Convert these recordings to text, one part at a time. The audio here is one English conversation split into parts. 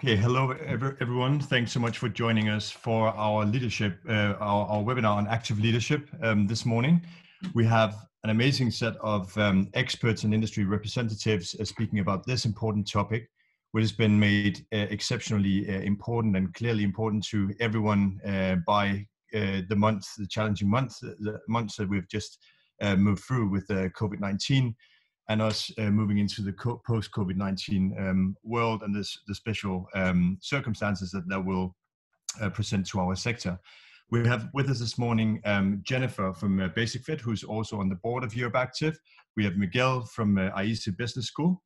Okay, hello everyone. Thanks so much for joining us for our leadership, uh, our, our, webinar on active leadership um, this morning. We have an amazing set of um, experts and industry representatives uh, speaking about this important topic, which has been made uh, exceptionally uh, important and clearly important to everyone uh, by uh, the month, the challenging months, the months that we've just moved through with COVID-19 and us uh, moving into the co- post COVID 19 um, world and this, the special um, circumstances that that will uh, present to our sector. We have with us this morning um, Jenifer from uh, Basic-Fit, who's also on the board of EuropeActive. We have Miguel from uh, IESE Business School.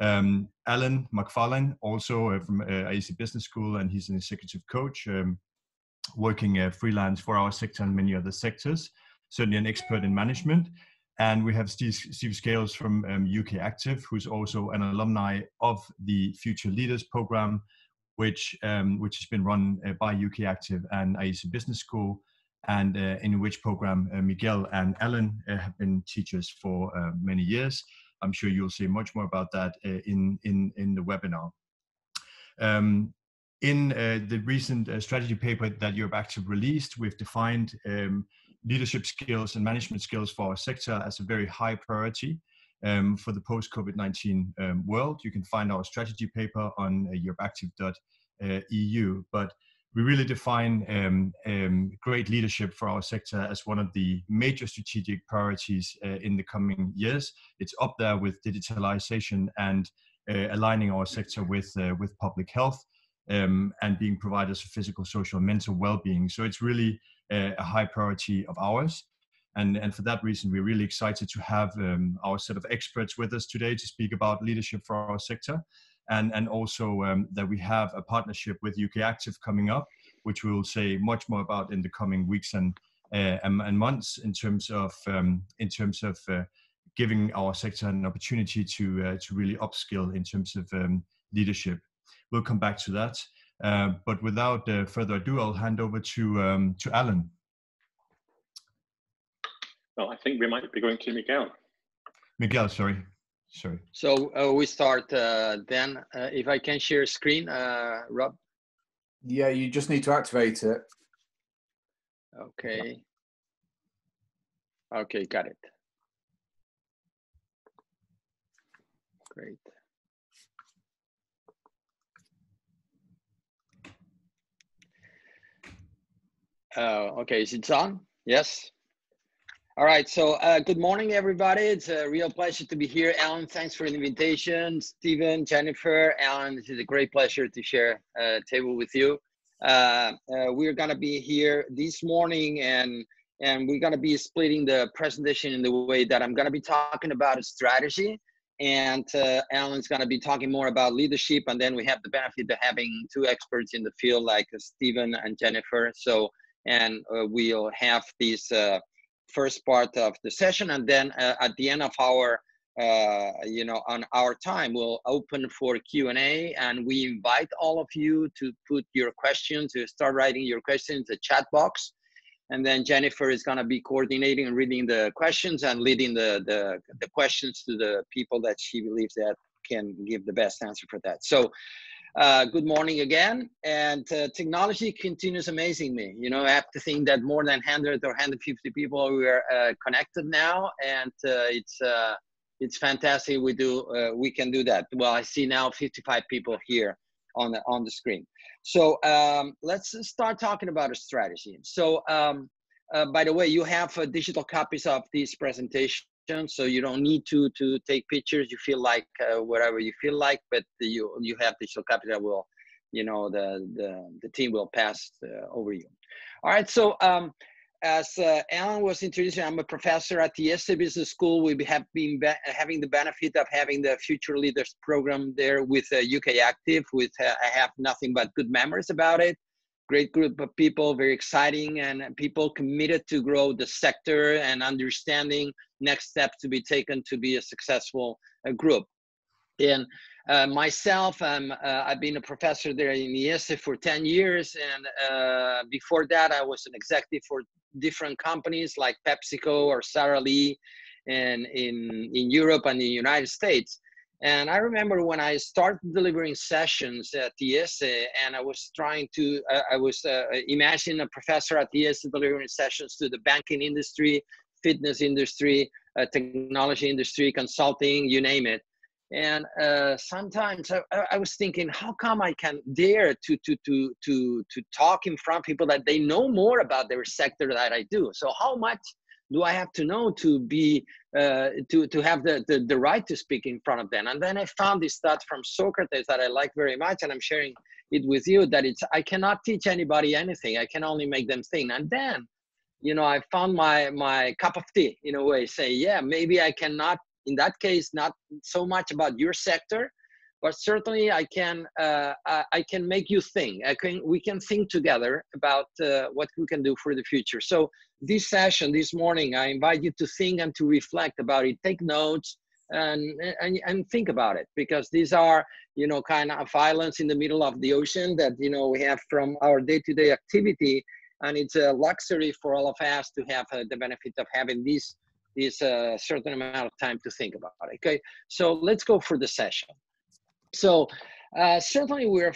Um, Alan McFarlane, also uh, from uh, IESE Business School, and he's an executive coach um, working uh, freelance for our sector and many other sectors. Certainly an expert in management. And we have Steve, Steve Scales from um, UK Active, who's also an alumni of the Future Leaders Program, which, um, which has been run uh, by UK Active and IESE Business School, and uh, in which program uh, Miguel and Alan uh, have been teachers for uh, many years. I'm sure you'll see much more about that uh, in, in, in the webinar. Um, in the recent strategy paper that EuropeActive released, we've defined um, leadership skills and management skills for our sector as a very high priority um, for the post-COVID-19 um, world. You can find our strategy paper on uh, europeactive.eu, but we really define um, um, great leadership for our sector as one of the major strategic priorities uh, in the coming years. It's up there with digitalization and uh, aligning our sector with uh, with public health um, and being providers of physical, social, mental well-being. So it's really a high priority of ours. And, and for that reason, we're really excited to have um, our set of experts with us today to speak about leadership for our sector. And, and also um, that we have a partnership with UK Active coming up, which we will say much more about in the coming weeks and, uh, and, and, months in terms of, um, in terms of uh, giving our sector an opportunity to, uh, to really upskill in terms of um, leadership. We'll come back to that. Uh, but without uh, further ado, I'll hand over to um, to Alan. Well, I think we might be going to Miguel. Miguel, sorry, sorry. So uh, we start uh, then. Uh, if I can share screen, Rob. Yeah, you just need to activate it. Okay. Okay, got it. Great. Uh, okay, is it on? Yes. All right. So, uh, good morning, everybody. It's a real pleasure to be here. Alan, thanks for the invitation. Stephen, Jenifer, Alan, this is a great pleasure to share a table with you. Uh, uh we're gonna be here this morning, and and we're gonna be splitting the presentation in the way that I'm gonna be talking about a strategy, and uh, Alan's gonna be talking more about leadership, and then we have the benefit of having two experts in the field like Stephen and Jenifer. So and uh, we'll have this uh, first part of the session and then uh, at the end of our uh, you know on our time we'll open for q&a and we invite all of you to put your questions to start writing your questions in the chat box. And then jenifer is going to be coordinating and reading the questions and leading the, the the questions to the people that she believes that can give the best answer for that. So uh, good morning again. And uh, technology continues amazing me. You know, I have to think that more than 100 or 150 people we are uh, connected now, and uh, it's uh, it's fantastic. We do we can do that. Well, I see now 55 people here on the on the screen. So um, let's start talking about a strategy. So. Um, by the way, you have digital copies of this presentation so you don't need to to take pictures you feel like uh, whatever you feel like but you you have digital copy that will you know the the, the team will pass uh, over you all right so um, as uh, Alan was introducing, I'm a professor at the IESE Business School. We have been having the benefit of having the Future Leaders program there with UK uh, Active. With uh, I have nothing but good memories about it great group of people, very exciting, and people committed to grow the sector and understanding next steps to be taken to be a successful uh, group. And uh, myself, um, uh, I've been a professor there in IESE for 10 years. And uh, before that, I was an executive for different companies like PepsiCo or Sara Lee and in, in Europe and the United States. And I remember when I started delivering sessions at IESE and I was trying to, uh, I was uh, imagining a professor at IESE delivering sessions to the banking industry, fitness industry, uh, technology industry, consulting, you name it. And uh, sometimes I, I, was thinking, how come I can dare to, to, to, to, to talk in front of people that they know more about their sector that I do? So how much do I have to know to be uh, to to have the, the, the right to speak in front of them? And then I found this thought from Socrates that I like very much, and I'm sharing it with you. That it's I cannot teach anybody anything. I can only make them think. And then, you know, I found my my cup of tea in a way. Say, yeah, maybe I cannot in that case not so much about your sector, but certainly I can uh, I can make you think. I can we can think together about uh, what we can do for the future. So this session this morning, I invite you to think and to reflect about it. Take notes and and, and think about it because these are you know kind of islands in the middle of the ocean that you know we have from our day-to-day activity and it's a luxury for all of us to have uh, the benefit of having this this uh, certain amount of time to think about it okay so let's go for the session so uh, certainly we're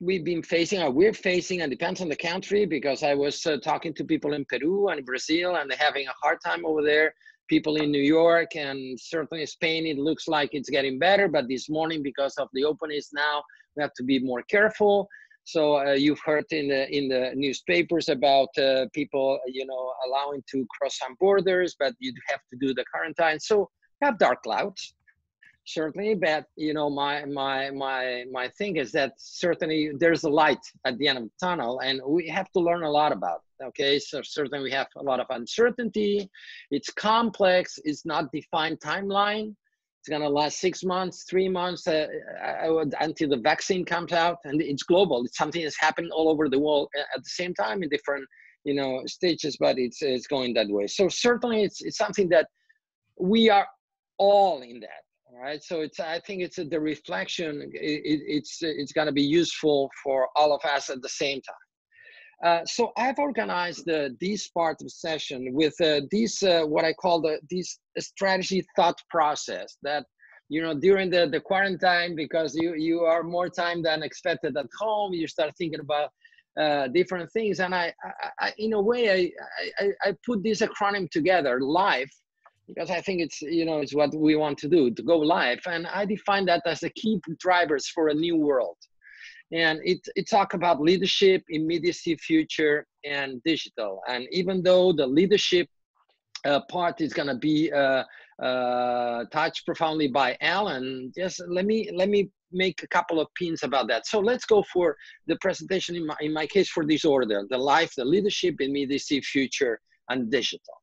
we've been facing or we're facing and depends on the country because i was uh, talking to people in peru and brazil and they're having a hard time over there. People in new york and certainly spain it looks like it's getting better but this morning because of the openings now we have to be more careful. So uh, you've heard in the in the newspapers about uh, people you know allowing to cross some borders but you have to do the quarantine. So have dark clouds certainly but you know my my my my thing is that certainly there's a light at the end of the tunnel and we have to learn a lot about it okay? So certainly we have a lot of uncertainty. It's complex. It's not defined timeline. It's going to last six months three months uh, until the vaccine comes out and it's global. It's something that's happening all over the world at the same time in different you know stages but it's it's going that way. So certainly it's it's something that we are all in that right so it's i think it's the reflection it, it's it's going to be useful for all of us at the same time uh, so I've organized uh, this part of the session with uh, this, uh, what I call the this strategy thought process that, you know, during the, the quarantine, because you, you are more time than expected at home, you start thinking about uh, different things. And I, I, I, in a way, I, I, I put this acronym together, LIFE, because I think it's you know it's what we want to do to go live, and I define that as the key drivers for a new world. And it it talk about leadership, immediacy, future, and digital. And even though the leadership uh, part is going to be uh, uh, touched profoundly by Alan, just let me let me make a couple of pins about that. So let's go for the presentation in my, in my case for this order: the life, the leadership, immediacy, future, and digital.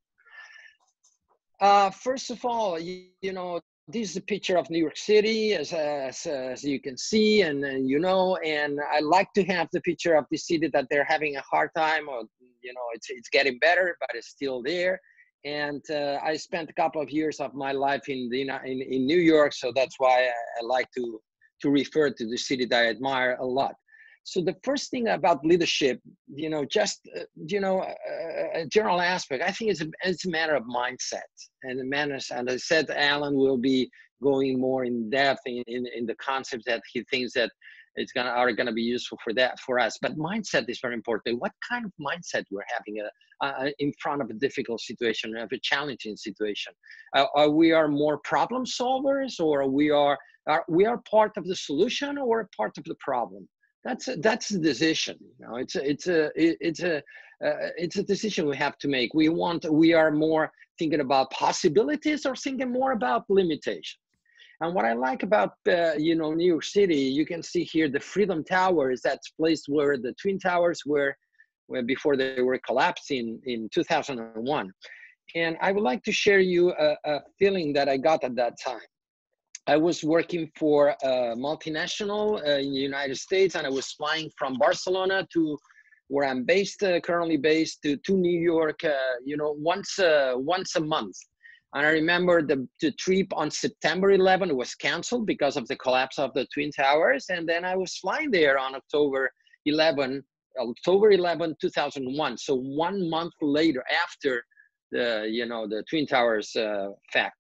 Uh, first of all, you, you, know, this is a picture of New York City, as, as, as you can see, and uh, you know, and I like to have the picture of the city that they're having a hard time, or you know, it's it's getting better, but it's still there. And uh, I spent a couple of years of my life in the in, in New York, so that's why I, I like to to refer to the city that I admire a lot. So the first thing about leadership, you know, just uh, you know, a, a, general aspect. I think it's a, it's a matter of mindset and manners. And I said, Alan will be going more in depth in, in, in the concepts that he thinks that it's gonna are gonna be useful for that for us. But mindset is very important. What kind of mindset we're having uh, uh, in front of a difficult situation, of a challenging situation? Uh, are we are more problem solvers, or we are, are we are part of the solution, or part of the problem? That's a, that's a decision you know it's a it's a it's a uh, it's a decision we have to make. We want we are more thinking about possibilities or thinking more about limitations. And what i like about uh, you know new york city you can see here the freedom tower is that place where the twin towers were before they were collapsing in 2001 and i would like to share you a, a feeling that i got at that time I was working for a multinational uh, in the United States, and I was flying from Barcelona to where I'm based, uh, currently based, to, to New York. Uh, you know, once uh, once a month. And I remember the, the trip on September 11 was canceled because of the collapse of the Twin Towers, and then I was flying there on October 11, October 11, 2001. So one month later, after the you know the Twin Towers uh, fact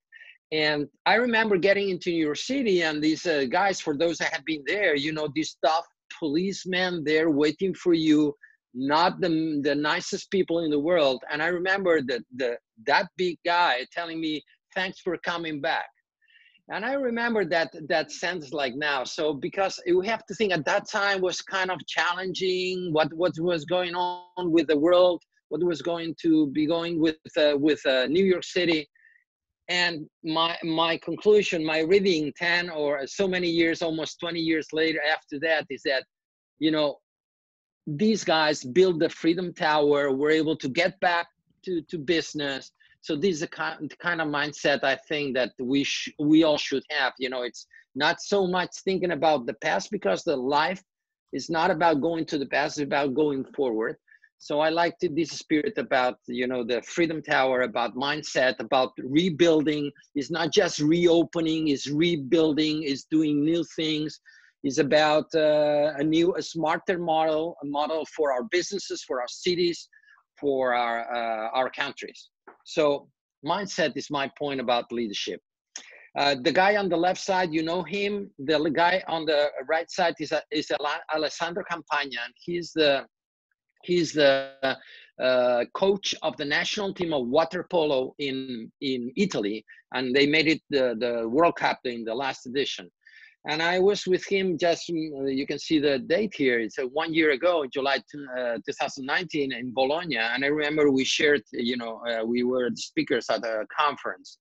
And I remember getting into New York City, and these uh, guys, for those that have been there, you know, these tough policemen there waiting for you, not the, the nicest people in the world. And I remember that the, that big guy telling me, thanks for coming back. And I remember that that sense like now. So because we have to think at that time was kind of challenging, what, what was going on with the world, what was going to be going with, uh, with uh, New York City and my my conclusion my reading 10 or so many years almost 20 years later after that is that you know these guys built the freedom tower were able to get back to to business. So this is a kind, kind of mindset i think that we sh- we all should have. You know it's not so much thinking about the past because the life is not about going to the past it's about going forward so i liked this spirit about you know the freedom tower about mindset about rebuilding is not just reopening is rebuilding is doing new things is about uh, a new a smarter model a model for our businesses for our cities for our uh, our countries so mindset is my point about leadership uh, the guy on the left side, you know him. The guy on the right side is, is Alessandro Campagna. He's the He's the uh, coach of the national team of water polo in in Italy, and they made it the the World Cup in the last edition. And I was with him just uh, you can see the date here. It's uh, one year ago, July uh, 2019 in Bologna. And I remember we shared, you know, uh, we were speakers at a conference.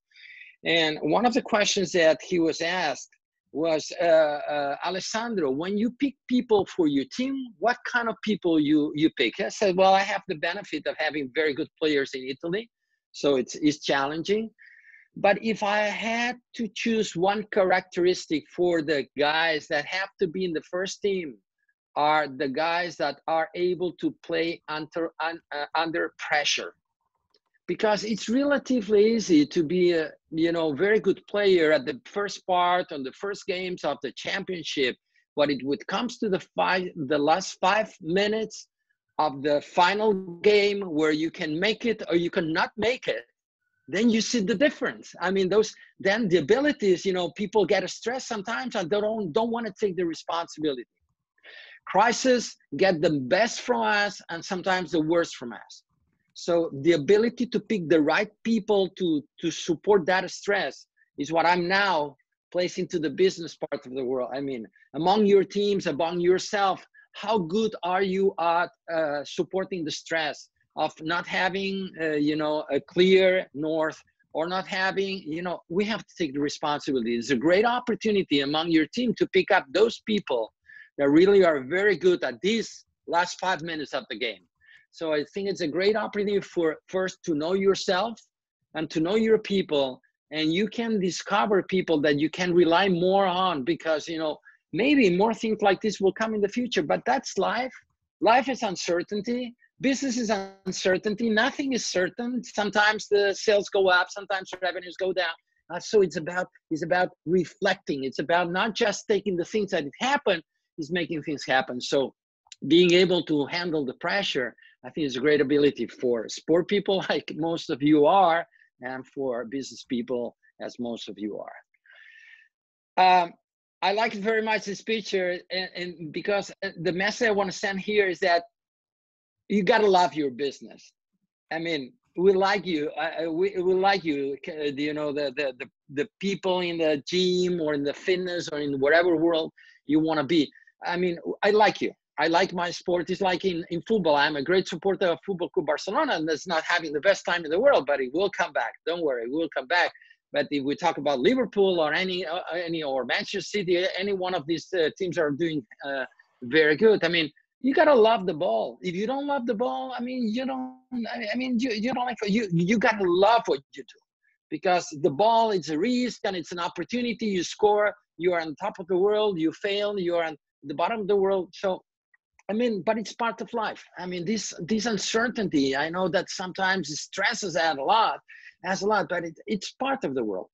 And one of the questions that he was asked was uh, uh, Alessandro, when you pick people for your team, what kind of people you you pick? I said, well, I have the benefit of having very good players in Italy, so it's it's challenging. But if I had to choose one characteristic for the guys that have to be in the first team, are the guys that are able to play under uh, under pressure because it's relatively easy to be a you know very good player at the first part on the first games of the championship but it would comes to the five the last five minutes of the final game where you can make it or you cannot make it then you see the difference. I mean those then the abilities you know people get stressed sometimes and they don't don't want to take the responsibility. Crisis get the best from us and sometimes the worst from us so the ability to pick the right people to to support that stress is what i'm now placing to the business part of the world. I mean among your teams among yourself how good are you at uh, supporting the stress of not having uh, you know a clear north or not having you know we have to take the responsibility. It's a great opportunity among your team to pick up those people that really are very good at these last five minutes of the game so I think it's a great opportunity for first to know yourself and to know your people. And you can discover people that you can rely more on because, you know, maybe more things like this will come in the future, but that's life. Life is uncertainty. Business is uncertainty. Nothing is certain. Sometimes the sales go up, sometimes revenues go down. Uh, so it's about it's about reflecting. It's about not just taking the things that happen, is making things happen. So being able to handle the pressure I think it's a great ability for sport people like most of you are, and for business people as most of you are. Um, I like very much this picture, and, and, because uh, the message I want to send here is that you gotta love your business. I mean, we like you. Uh, we, we like you. You know, the, the the the people in the gym or in the fitness or in whatever world you want to be. I mean, I like you. I like my sport. It's like in, in football. I'm a great supporter of Football Club Barcelona, and it's not having the best time in the world, but it will come back. Don't worry, it will come back. But if we talk about Liverpool or any uh, any or Manchester City, any one of these uh, teams are doing uh, very good. I mean, you gotta love the ball. If you don't love the ball, I mean, you don't. I mean, you you don't like you you gotta love what you do, because the ball is a risk and it's an opportunity. You score, you are on top of the world. You fail, you are on the bottom of the world. So I mean, but it's part of life. I mean, this this uncertainty. I know that sometimes it stresses out a lot, has a lot, but it, it's part of the world.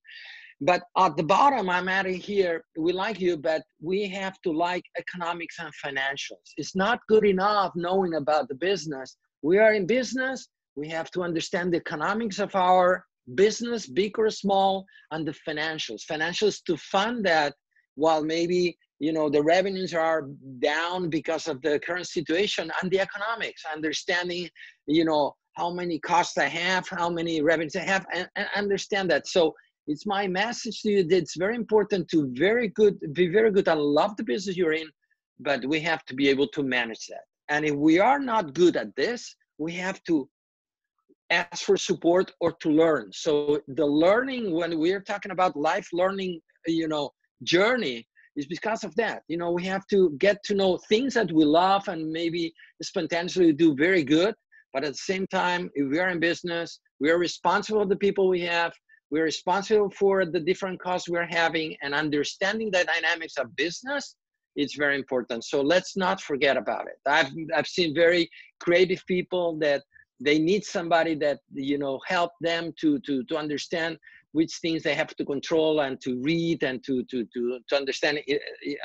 But at the bottom, I'm adding here. We like you, but we have to like economics and financials. It's not good enough knowing about the business. We are in business. We have to understand the economics of our business, big or small, and the financials. Financials to fund that while maybe you know the revenues are down because of the current situation and the economics, understanding you know how many costs I have, how many revenues I have, and, and understand that. So it's my message to you that it's very important to very good, be very good and love the business you're in, but we have to be able to manage that. And if we are not good at this, we have to ask for support or to learn. So the learning, when we're talking about life learning, you know, journey, is because of that. You know, we have to get to know things that we love and maybe spontaneously do very good. But at the same time, if we are in business, we are responsible for the people we have. We're responsible for the different costs we're having and understanding the dynamics of business it's very important. So let's not forget about it. I've I've seen very creative people that they need somebody that you know help them to to to understand which things they have to control and to read and to to to to understand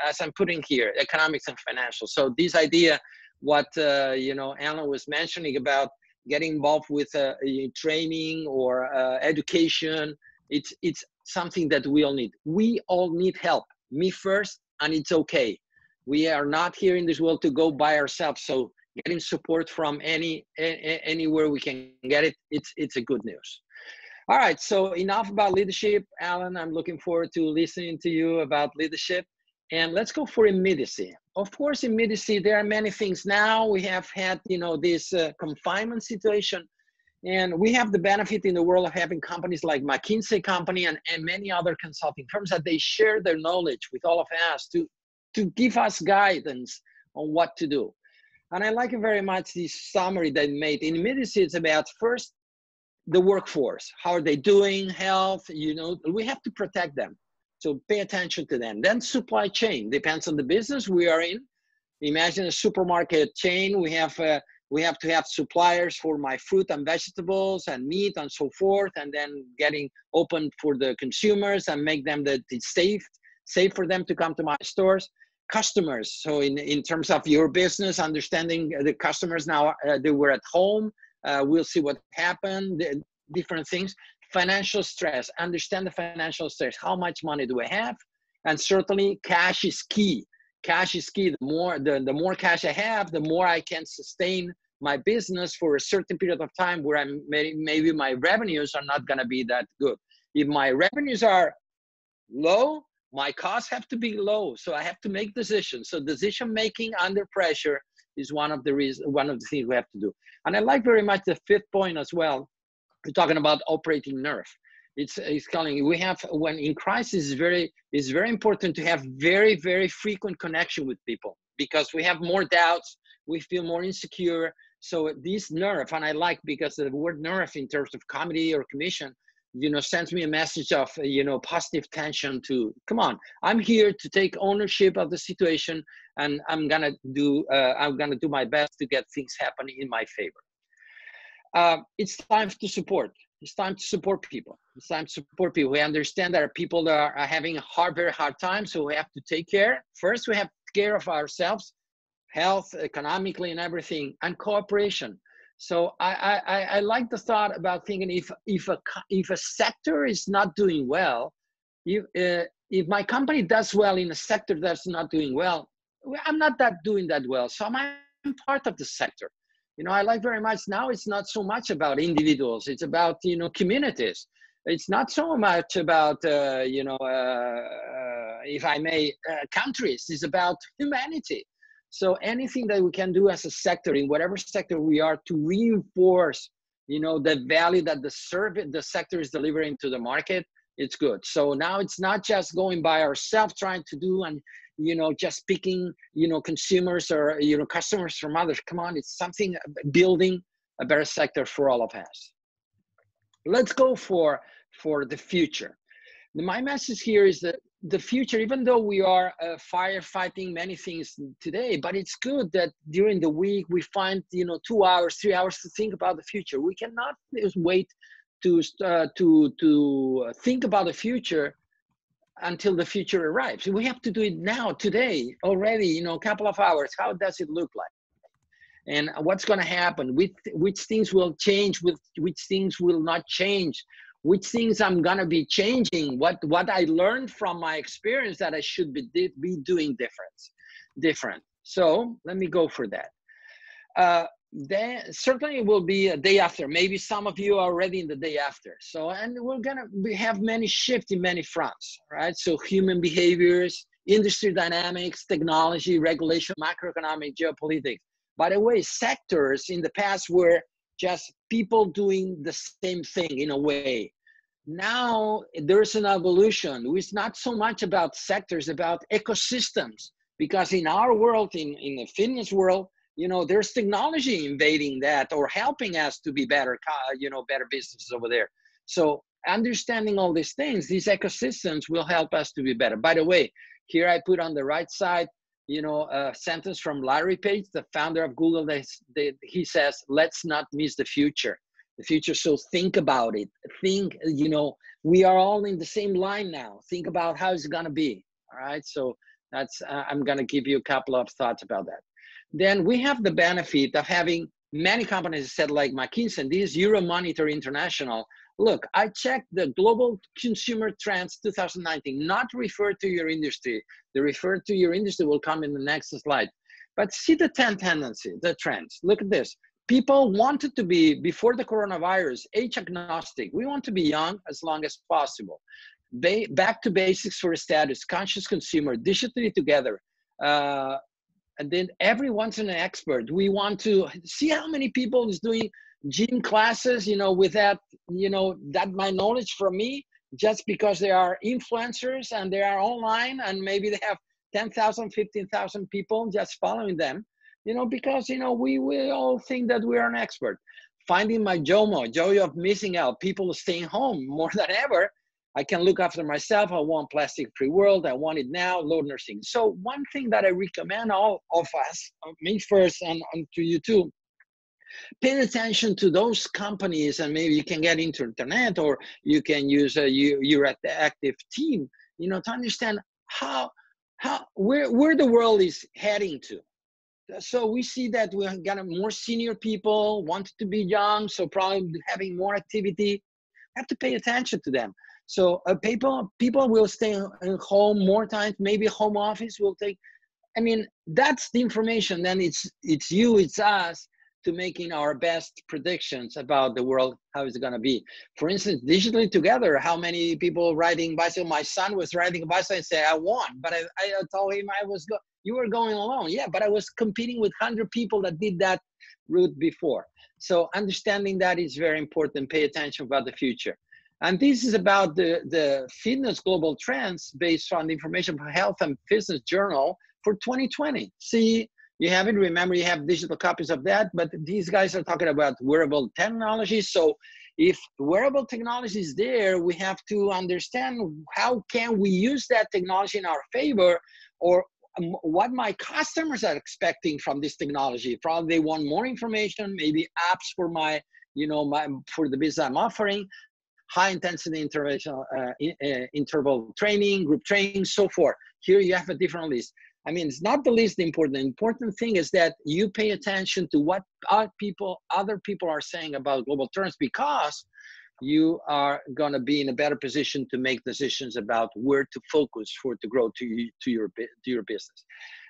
as i'm putting here economics and financial. So this idea what uh, you know alan was mentioning about getting involved with uh, training or uh, education it's it's something that we all need. We all need help. Me first and it's okay. We are not here in this world to go by ourselves. So getting support from any, any anywhere we can get it it's it's a good news all right so enough about leadership alan. I'm looking forward to listening to you about leadership. And let's go for immediacy. Of course immediacy there are many things now. We have had you know this uh, confinement situation. And we have the benefit in the world of having companies like mckinsey company and, and many other consulting firms that they share their knowledge with all of us to to give us guidance on what to do. And I like very much this summary they made. In immediacy, it's about first the workforce. How are they doing? Health, you know, we have to protect them. So pay attention to them. Then supply chain depends on the business we are in. Imagine a supermarket chain. We have uh, we have to have suppliers for my fruit and vegetables and meat and so forth, and then getting open for the consumers and make them that it's safe safe for them to come to my stores customers. So in, in terms of your business, understanding the customers now, uh, they were at home, uh, we'll see what happened, different things. Financial stress, understand the financial stress. How much money do I have? And certainly cash is key. Cash is key. The more, the, the more cash I have, the more I can sustain my business for a certain period of time where I'm maybe, maybe my revenues are not going to be that good. If my revenues are low, my costs have to be low so i have to make decisions so decision making under pressure is one of the reasons one of the things we have to do. And i like very much the fifth point as well we're talking about operating nerve. It's it's calling we have when in crisis is very is very important to have very very frequent connection with people because we have more doubts we feel more insecure. So this nerve and i like because the word nerve in terms of comedy or commission you know sends me a message of you know positive tension to come on i'm here to take ownership of the situation and i'm gonna do uh, i'm gonna do my best to get things happening in my favor. Uh, it's time to support. It's time to support people. It's time to support people. We understand there are people that are, having a hard very hard time so we have to take care. First we have care of ourselves health economically and everything and cooperation so I, I, I like the thought about thinking if if a if a sector is not doing well, if uh, if my company does well in a sector that's not doing well, I'm not that doing that well. So I'm part of the sector. You know, I like very much now. It's not so much about individuals. It's about you know communities. It's not so much about uh, you know, uh, uh if I may, uh, countries. It's about humanity so anything that we can do as a sector in whatever sector we are to reinforce, you know, the value that the service the sector is delivering to the market, it's good. So now it's not just going by ourselves trying to do and you know just picking you know consumers or you know customers from others. Come on, it's something uh, building a better sector for all of us. Let's go for for the future. My message here is that the future, even though we are uh, firefighting many things today, but it's good that during the week we find you know two hours, three hours to think about the future. We cannot just wait to uh, to to think about the future until the future arrives. We have to do it now, today, already. You know, a couple of hours. How does it look like? And what's going to happen? Which which things will change? With which things will not change? Which things i'm going to be changing what what i learned from my experience that i should be be doing different different. So let me go for that. Uh, then certainly it will be a day after. Maybe some of you are already in the day after. So and we're gonna we have many shift in many fronts right? So human behaviors industry dynamics technology regulation macroeconomic geopolitics. By the way sectors in the past were just people doing the same thing in a way. Now there's an evolution. It's not so much about sectors about ecosystems because in our world in, in the fitness world you know there's technology invading that or helping us to be better you know better businesses over there. So understanding all these things these ecosystems will help us to be better. By the way here i put on the right side you know a sentence from larry page the founder of google that he says let's not miss the future. The future so think about it. Think you know we are all in the same line now. Think about how it's to be. All right? So that's uh, i'm to give you a couple of thoughts about that. Then we have the benefit of having many companies said like McKinsey, this Euromonitor International. Look, I checked the global consumer trends 2019, not refer to your industry. The refer to your industry will come in the next slide. But see the 10 tendency, the trends. Look at this. People wanted to be, before the coronavirus, age agnostic. We want to be young as long as possible. Ba back to basics for status, conscious consumer, digitally together, uh, and then everyone's an expert we want to see how many people is doing gym classes you know with that you know that my knowledge from me just because they are influencers and they are online and maybe they have 10,000 15,000 people just following them you know because you know we we all think that we are an expert finding my jomo joy of missing out people staying home more than ever I can look after myself. I want plastic free world. I want it now, low nursing. So one thing that I recommend all of us, uh, me first and, and to you too, pay attention to those companies and maybe you can get into internet or you can use a you're at the active team, you know, to understand how, how, where, where the world is heading to. So we see that we have got more senior people, want to be young, so probably having more activity. Have to pay attention to them so uh, people people will stay in home more times. Maybe home office will take. I mean, that's the information. Then it's it's you, it's us to making our best predictions about the world, how it's gonna be. For instance, digitally together, how many people riding bicycle? My son was riding a bicycle and say, "I won," but I, I told him I was go. You were going alone, yeah, but I was competing with hundred people that did that route before. So understanding that is very important. Pay attention about the future. And this is about the, the fitness global trends based on the information from Health and Fitness Journal for 2020. See, you have it. Remember, you have digital copies of that, but these guys are talking about wearable technology. So if wearable technology is there, we have to understand how can we use that technology in our favor or what my customers are expecting from this technology. Probably they want more information, maybe apps for my, you know, my, for the business I'm offering high intensity intervention, uh, uh, interval training, group training, so forth. Here you have a different list. I mean, it's not the least important. The important thing is that you pay attention to what other people, other people are saying about global trends because you are going to be in a better position to make decisions about where to focus for to grow to, to your to your business.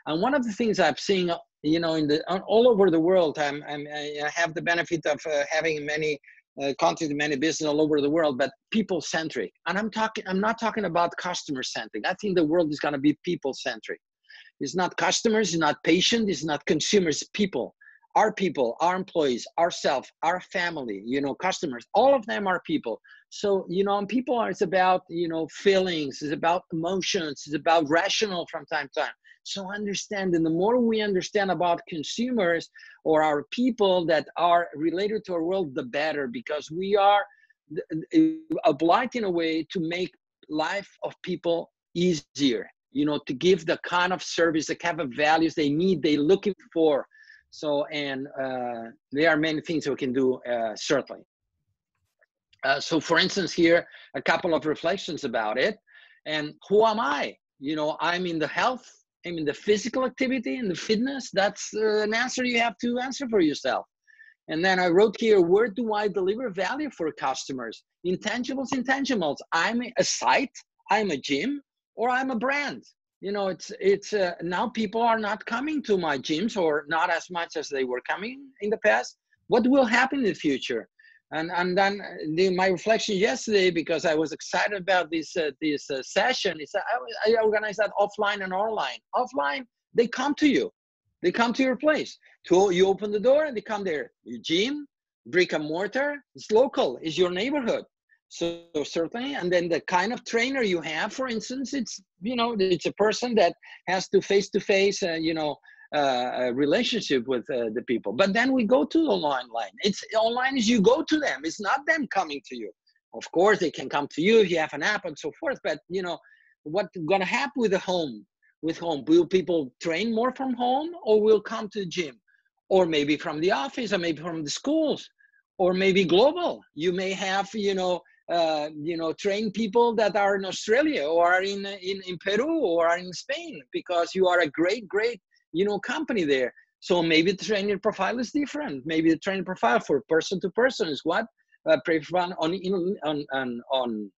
And one of the things I've seen, you know, in the all over the world, I'm, I'm i have the benefit of uh, having many uh, many business all over the world, but people centric. And I'm talking, I'm not talking about customer centric. I think the world is going to be people centric. It's not customers, it's not patient, it's not consumers, people. Our people, our employees, ourselves, our family, you know, customers, all of them are people. So, you know, people are, it's about, you know, feelings, it's about emotions, it's about rational from time to time. So understand, and the more we understand about consumers or our people that are related to our world, the better, because we are obliged in a way to make life of people easier, you know, to give the kind of service, the kind of values they need, they're looking for. So, and uh, there are many things we can do, uh, certainly. Uh, so for instance, here, a couple of reflections about it. And who am I? You know, I'm in the health I mean, the physical activity and the fitness, that's uh, an answer you have to answer for yourself. And then I wrote here, where do I deliver value for customers? Intangibles, intangibles. I'm a site, I'm a gym, or I'm a brand. You know, it's it's uh, now people are not coming to my gyms or not as much as they were coming in the past. What will happen in the future? And and then the, my reflection yesterday, because I was excited about this uh, this uh, session, is I, I organized that offline and online. Offline, they come to you they come to your place. To you open the door and they come there. Your gym, brick and mortar, it's local, it's your neighborhood. So certainly, and then the kind of trainer you have, for instance, it's you know it's a person that has to face to face, you know, uh, a relationship with uh, the people. But then we go to the online line. It's online is you go to them. It's not them coming to you. Of course, they can come to you if you have an app and so forth. But you know, what's gonna happen with the home? with home? Will people train more from home or will come to the gym? Or maybe from the office or maybe from the schools or maybe global. You may have, you know, uh, you know, train people that are in Australia or are in, in, in Peru or are in Spain because you are a great, great, you know, company there. So maybe the training profile is different. Maybe the training profile for person to person is what uh, on, on, on, on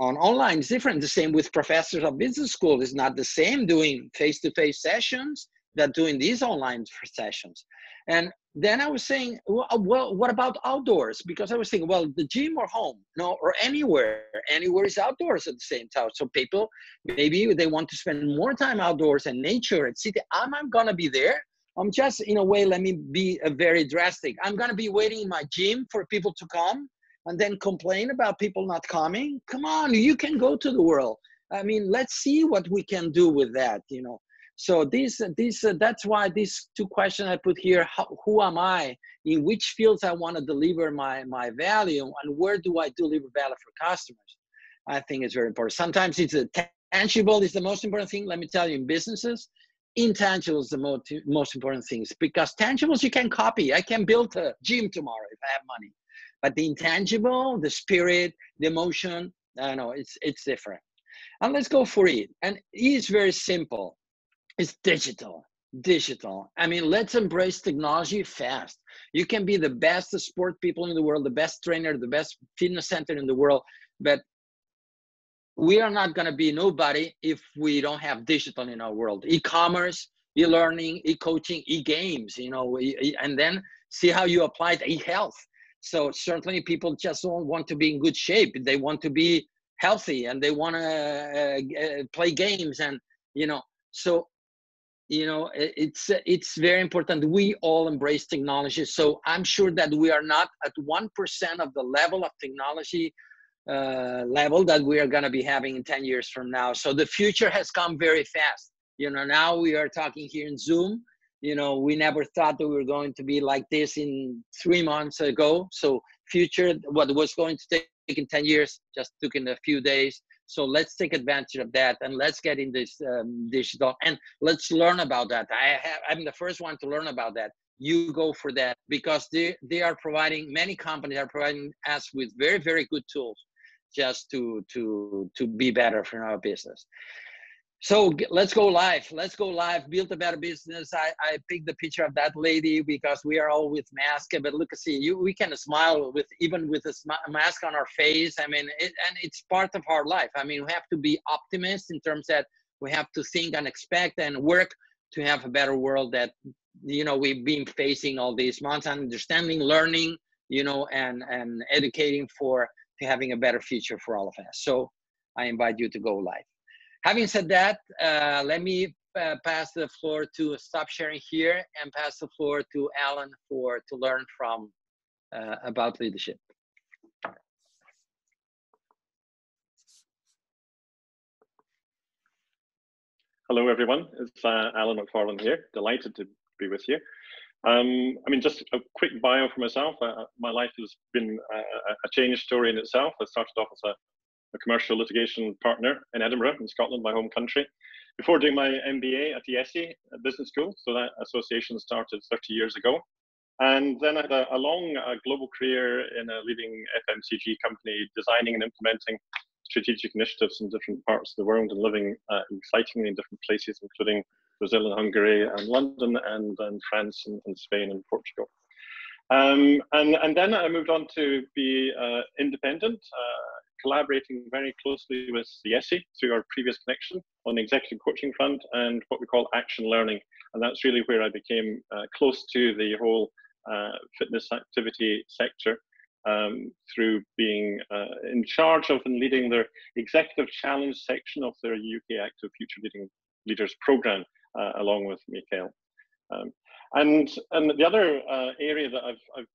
on online is different. The same with professors of business school is not the same doing face-to-face sessions that doing these online sessions. And then I was saying, well, uh, well, what about outdoors? Because I was thinking, well, the gym or home, no, or anywhere. Anywhere is outdoors at the same time. So people, maybe they want to spend more time outdoors and nature and city. I'm, I'm gonna be there. I'm just in a way, let me be a very drastic. I'm gonna be waiting in my gym for people to come and then complain about people not coming come on you can go to the world i mean let's see what we can do with that you know so these these uh, that's why these two questions i put here how, who am i in which fields i want to deliver my my value and where do i deliver value for customers i think it's very important sometimes it's a tangible is the most important thing let me tell you in businesses intangible is the most, most important things because tangibles you can copy i can build a gym tomorrow if i have money but the intangible, the spirit, the emotion, I know it's it's different. And let's go for it. And it's very simple. It's digital. Digital. I mean, let's embrace technology fast. You can be the best sport people in the world, the best trainer, the best fitness center in the world, but we are not going to be nobody if we don't have digital in our world. E-commerce, e-learning, e-coaching, e-games, you know, and then see how you apply e-health so certainly people just don't want to be in good shape. They want to be healthy and they want to uh, uh, play games and you know so you know it's it's very important. We all embrace technology. So i'm sure that we are not at 1% of the level of technology uh, level that we are going to be having in 10 years from now. So the future has come very fast. You know now we are talking here in zoom. You know we never thought that we were going to be like this in three months ago. So future what was going to take in 10 years just took in a few days so let's take advantage of that and let's get in this um, digital and let's learn about that. I have i'm the first one to learn about that. You go for that because they they are providing many companies are providing us with very very good tools just to to to be better for our business so let's go live. Let's go live. Build a better business. I i picked the picture of that lady because we are all with mask. But look at see you we can smile with even with a mask on our face. I mean it, and it's part of our life. I mean we have to be optimists in terms that we have to think and expect and work to have a better world that you know we've been facing all these months and understanding learning you know and and educating for having a better future for all of us. So i invite you to go live Having said that, uh, let me uh, pass the floor to stop sharing here and pass the floor to Alan for to learn from uh, about leadership. Hello, everyone. It's uh, Alan McFarlane here. Delighted to be with you. Um, I mean, just a quick bio for myself. Uh, my life has been a, a change story in itself. I started off as a a commercial litigation partner in Edinburgh, in Scotland, my home country, before doing my MBA at the IESE Business School. So that association started 30 years ago. And then I had a, a long uh, global career in a leading FMCG company, designing and implementing strategic initiatives in different parts of the world and living uh, excitingly in different places, including Brazil and Hungary and London and, and France and, and Spain and Portugal. Um, and, and then I moved on to be uh, independent, uh, collaborating very closely with the IESE through our previous connection on the Executive Coaching Fund and what we call action learning. And that's really where I became uh, close to the whole uh, fitness activity sector um, through being uh, in charge of and leading their Executive Challenge section of their UK Active Future Leading Leaders program, uh, along with Miquel. Um, and, and the other uh, area that I've, I've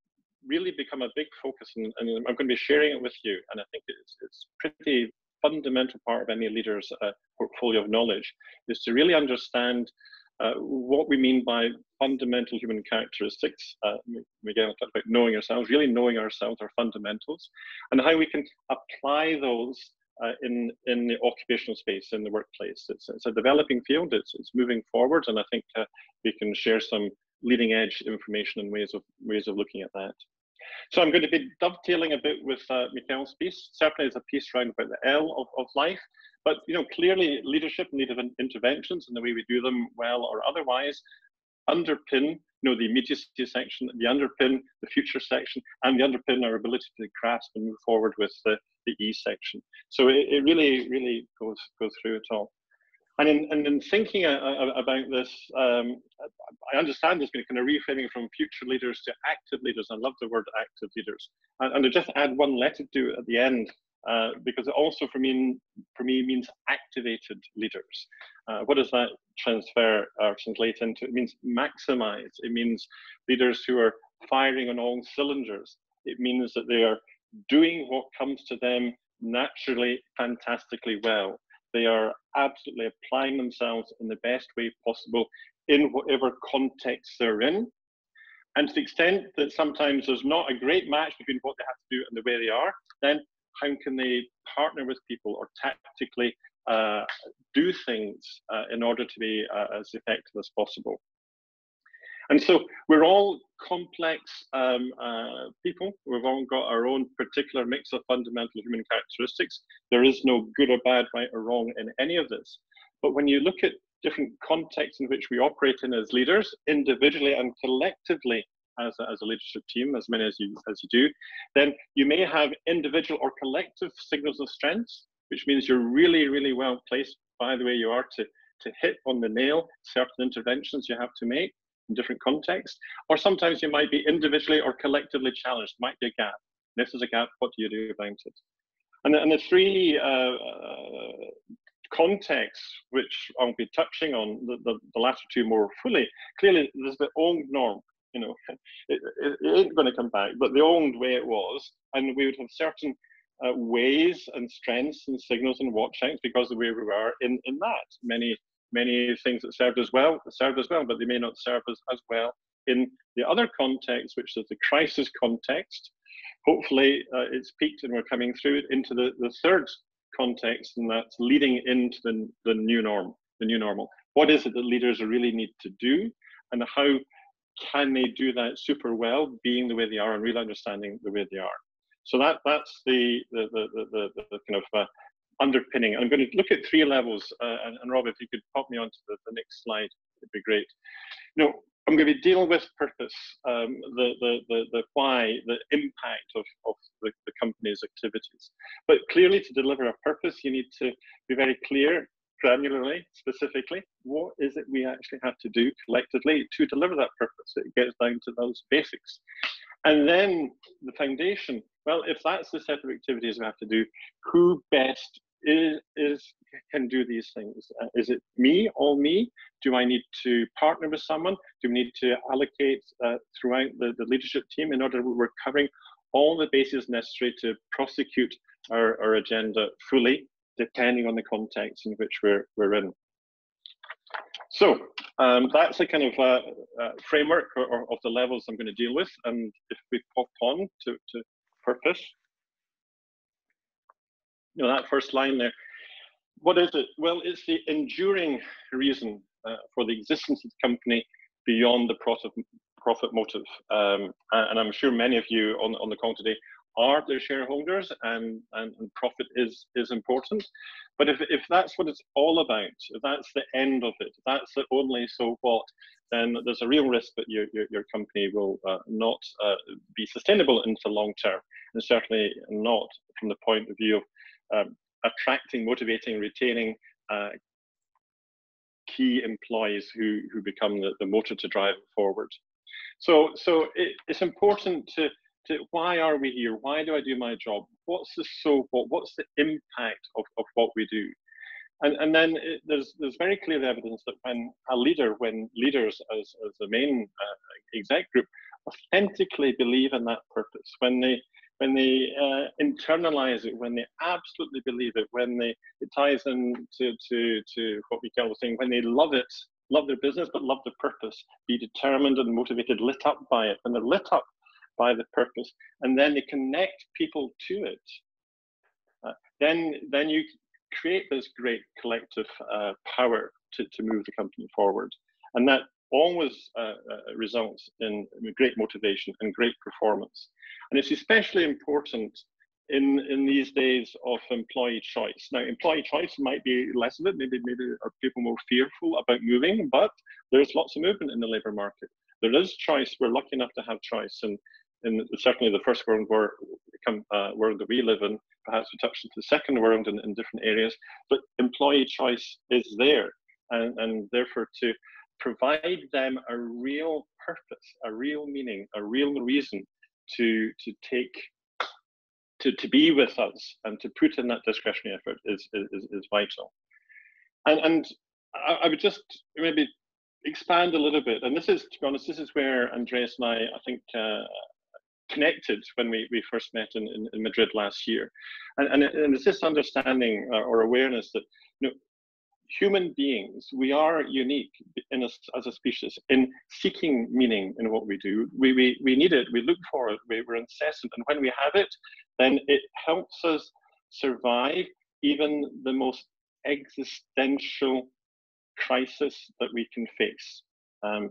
really become a big focus, and, and, I'm going to be sharing it with you, and I think it's, it's pretty fundamental part of any leader's uh, portfolio of knowledge, is to really understand uh, what we mean by fundamental human characteristics. Uh, Miquel talked about knowing ourselves, really knowing ourselves, our fundamentals, and how we can apply those uh, in in the occupational space in the workplace. It's, it's a developing field. It's it's moving forward, and I think uh, we can share some leading edge information and ways of ways of looking at that. So I'm going to be dovetailing a bit with uh, piece. Certainly, there's a piece around about the L of, of life, but you know clearly leadership and leadership interventions and the way we do them, well or otherwise, underpin you know the immediacy section, the underpin the future section, and the underpin our ability to grasp and move forward with the, the E section. So it, it really, really goes goes through it all. And in, and in thinking about this, um, I understand there's been a kind of reframing from future leaders to active leaders. I love the word active leaders. And, and to just add one letter to it at the end, uh, because it also for me, for me means activated leaders. Uh, what does that transfer or translate into? It means maximize. It means leaders who are firing on all cylinders. It means that they are doing what comes to them naturally, fantastically well. They are absolutely applying themselves in the best way possible in whatever context they're in. And to the extent that sometimes there's not a great match between what they have to do and the way they are, then how can they partner with people or tactically uh, do things uh, in order to be uh, as effective as possible? And so we're all complex um, uh, people. We've all got our own particular mix of fundamental human characteristics. There is no good or bad, right or wrong in any of this. But when you look at different contexts in which we operate in as leaders, individually and collectively as a, as a leadership team, as many as you, as you do, then you may have individual or collective signals of strength, which means you're really, really well placed by the way you are to, to hit on the nail certain interventions you have to make in different contexts. Or sometimes you might be individually or collectively challenged, might be a gap. This is a gap, what do you do about it? And, and the three uh, uh, contexts which I'll be touching on, the, the, the, latter two more fully, clearly there's the old norm. You know, it, it, it ain't going to come back, but the old way it was, and we would have certain uh, ways and strengths and signals and watchouts because of where we were in, in that. Many many things that served as well served as well, but they may not serve as, as well in the other context, which is the crisis context. Hopefully, uh, it's peaked and we're coming through it into the, the third context, and that's leading into the, the new norm, the new normal. What is it that leaders really need to do, and how can they do that super well, being the way they are and really understanding the way they are? So that that's the the the, the, the kind of uh, underpinning. I'm going to look at three levels, uh, and, and, Rob, if you could pop me onto the, the next slide, it'd be great. You know, I'm going to be dealing with purpose, um, the, the, the, the why, the impact of, of the, the company's activities. But clearly, to deliver a purpose, you need to be very clear, granularly, specifically, what is it we actually have to do collectively to deliver that purpose? It gets down to those basics. And then the foundation, well, if that's the set of activities we have to do, who best is, is can do these things? Uh, is it me, all me? Do I need to partner with someone? Do we need to allocate uh, throughout the, the leadership team in order we're covering all the bases necessary to prosecute our, our agenda fully, depending on the context in which we're, we're in. So um, that's a kind of uh, uh, framework or, or of the levels I'm going to deal with. And if we pop on to, to purpose, you know, that first line there, what is it? Well, it's the enduring reason uh, for the existence of the company beyond the profit, profit motive. Um, and I'm sure many of you on, on the call today are the shareholders and, and, and, profit is, is important. But if, if that's what it's all about, if that's the end of it, that's the only so what, then there's a real risk that your, your, your company will uh, not uh, be sustainable into the long term, and certainly not from the point of view of um, attracting, motivating, retaining uh, key employees who, who become the, the motor to drive it forward. So, so it, it's important to, to, why are we here? Why do I do my job? What's the so what? What's the impact of, of what we do? And, and then it, there's, there's very clear evidence that when a leader, when leaders as, as the main uh, exec group authentically believe in that purpose, when they when they uh, internalize it, when they absolutely believe it, when they it ties in to, to, to what we call the thing, when they love it, love their business, but love the purpose, be determined and motivated, lit up by it, when they're lit up by the purpose, and then they connect people to it, uh, then, then you create this great collective uh, power to, to move the company forward. And that always uh, uh, results in great motivation and great performance. And it's especially important in, in these days of employee choice. Now, employee choice might be less of it, maybe, maybe are people more fearful about moving, but there's lots of movement in the labour market. There is choice, we're lucky enough to have choice, and in certainly the first world war, uh, world that we live in, perhaps we touch into the second world in, in different areas, but employee choice is there. And, and therefore to provide them a real purpose, a real meaning, a real reason to, to take, to, to be with us and to put in that discretionary effort is, is, is vital. And, and I, I would just maybe expand a little bit. And this is, to be honest, this is where Andreas and I, I think, uh, connected when we, we first met in, in, in Madrid last year. And, and, and it's this understanding uh, or awareness that you know, human beings, we are unique in a, as a species in seeking meaning in what we do. We, we, we need it, we look for it, we, we're incessant. And when we have it, then it helps us survive even the most existential crisis that we can face. Um,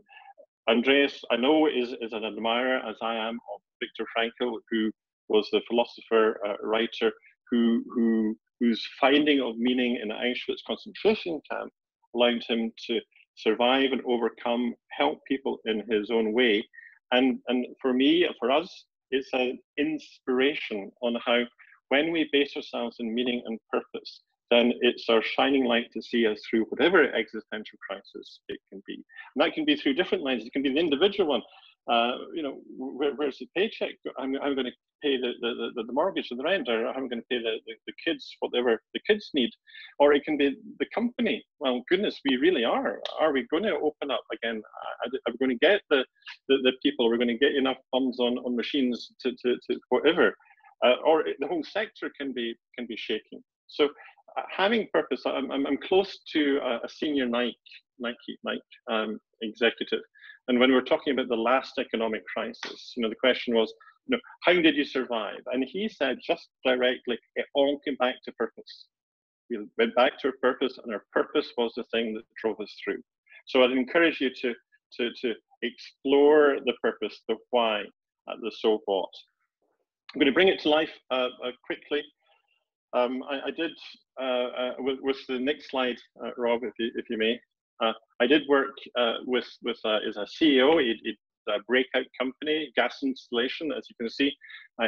Andreas, I know, is, is an admirer, as I am, of Viktor Frankl, who was the philosopher, uh, writer, who, who, whose finding of meaning in Auschwitz concentration camp allowed him to survive and overcome, help people in his own way. And, and for me, for us, it's an inspiration on how when we base ourselves in meaning and purpose, then it's our shining light to see us through whatever existential crisis it can be. And that can be through different lines. It can be the individual one. Uh, you know, where, where's the paycheck? I'm, I'm going to pay the, the, the, mortgage and the rent, or I'm going to pay the, the, the, kids whatever the kids need. Or it can be the company. Well, goodness, we really are. Are we going to open up again? Are we going to get the, the, the people? Are we going to get enough funds on, on machines to, to, to whatever? Uh, or the whole sector can be can be shaking. So uh, having purpose, I'm, I'm, I'm close to a, a, senior Nike, Nike, Nike um, executive. And when we were talking about the last economic crisis, you know, the question was, you know, how did you survive? And he said just directly, it all came back to purpose. We went back to our purpose, and our purpose was the thing that drove us through. So I'd encourage you to to to explore the purpose, the why, uh, the so what. I'm going to bring it to life uh, uh, quickly. Um, I, I, did, uh, uh, with, with, the next slide, uh, Rob, if you, if you may, uh, I did work uh, with, with as a CEO, it, it, a breakout company, gas installation, as you can see,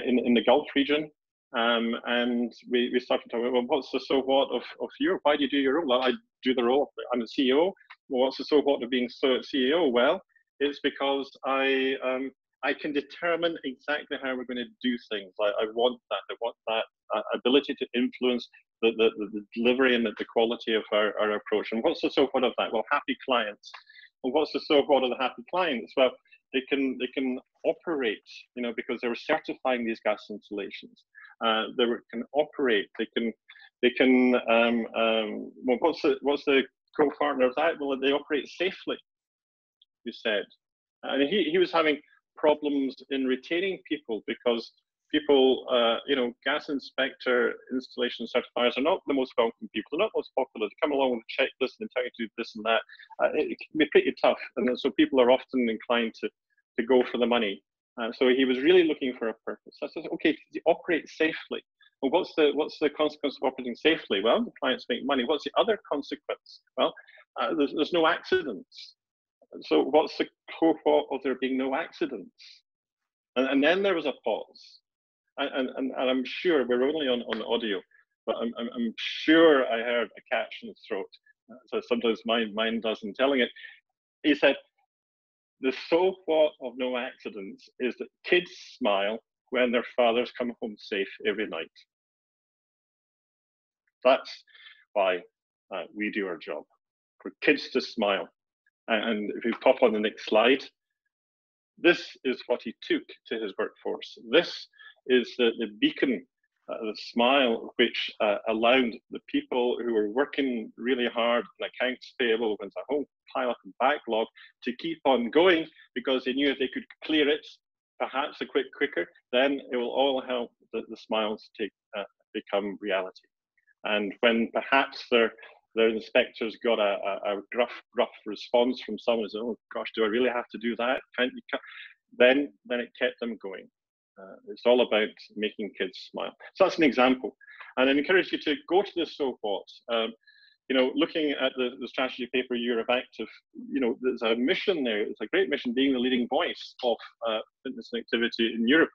in, in the Gulf region. Um, and we, we started talking, well, what's the so what of, of you? Why do you do your role? I do the role, I'm a CEO. Well, what's the so what of being so CEO? Well, it's because I um, I can determine exactly how we're going to do things. I, I want that. I want that uh, ability to influence the, the, the delivery and the, the quality of our, our approach. And what's the so what of that? Well, happy clients. And what's the so what of the happy clients? Well, they can they can operate, you know, because they were certifying these gas installations. Uh, they can operate. They can they can. Um, um, well, what's the what's the co-partner of that? Well, they operate safely. You said, and he he was having problems in retaining people because people, uh, you know, gas inspector installation certifiers are not the most welcome people. They're not most popular. They come along with a checklist and tell you to do this and that. Uh, it, it, can be pretty tough, and so people are often inclined to to go for the money. Uh, so he was really looking for a purpose. I said, okay, to operate safely. Well, what's the what's the consequence of operating safely? Well, the clients make money. What's the other consequence? Well, uh, there's, there's no accidents so what's the cohort of there being no accidents? And, and then there was a pause. And, and, and I'm sure we're only on, on audio, but I'm, I'm, I'm sure I heard a catch in his throat. So sometimes my mind doesn't telling it. He said, the so what of no accidents is that kids smile when their fathers come home safe every night. That's why uh, we do our job, for kids to smile. And if you pop on the next slide, this is what he took to his workforce. This is the, the beacon, the smile, which uh, allowed the people who were working really hard in accounts payable, when a whole pile up backlog, to keep on going because they knew if they could clear it, perhaps a quick quicker, then it will all help the, the smiles take uh, become reality. And when perhaps their their inspectors got a, a, a gruff, gruff response from someone said, "Oh gosh, do I really have to do that?" Can't you? Then, then it kept them going. Uh, it's all about making kids smile. So that's an example, and I encourage you to go to this so what. Um, you know, looking at the, the strategy paper of Active, you know, there's a mission there. It's a great mission, being the leading voice of uh, fitness and activity in Europe.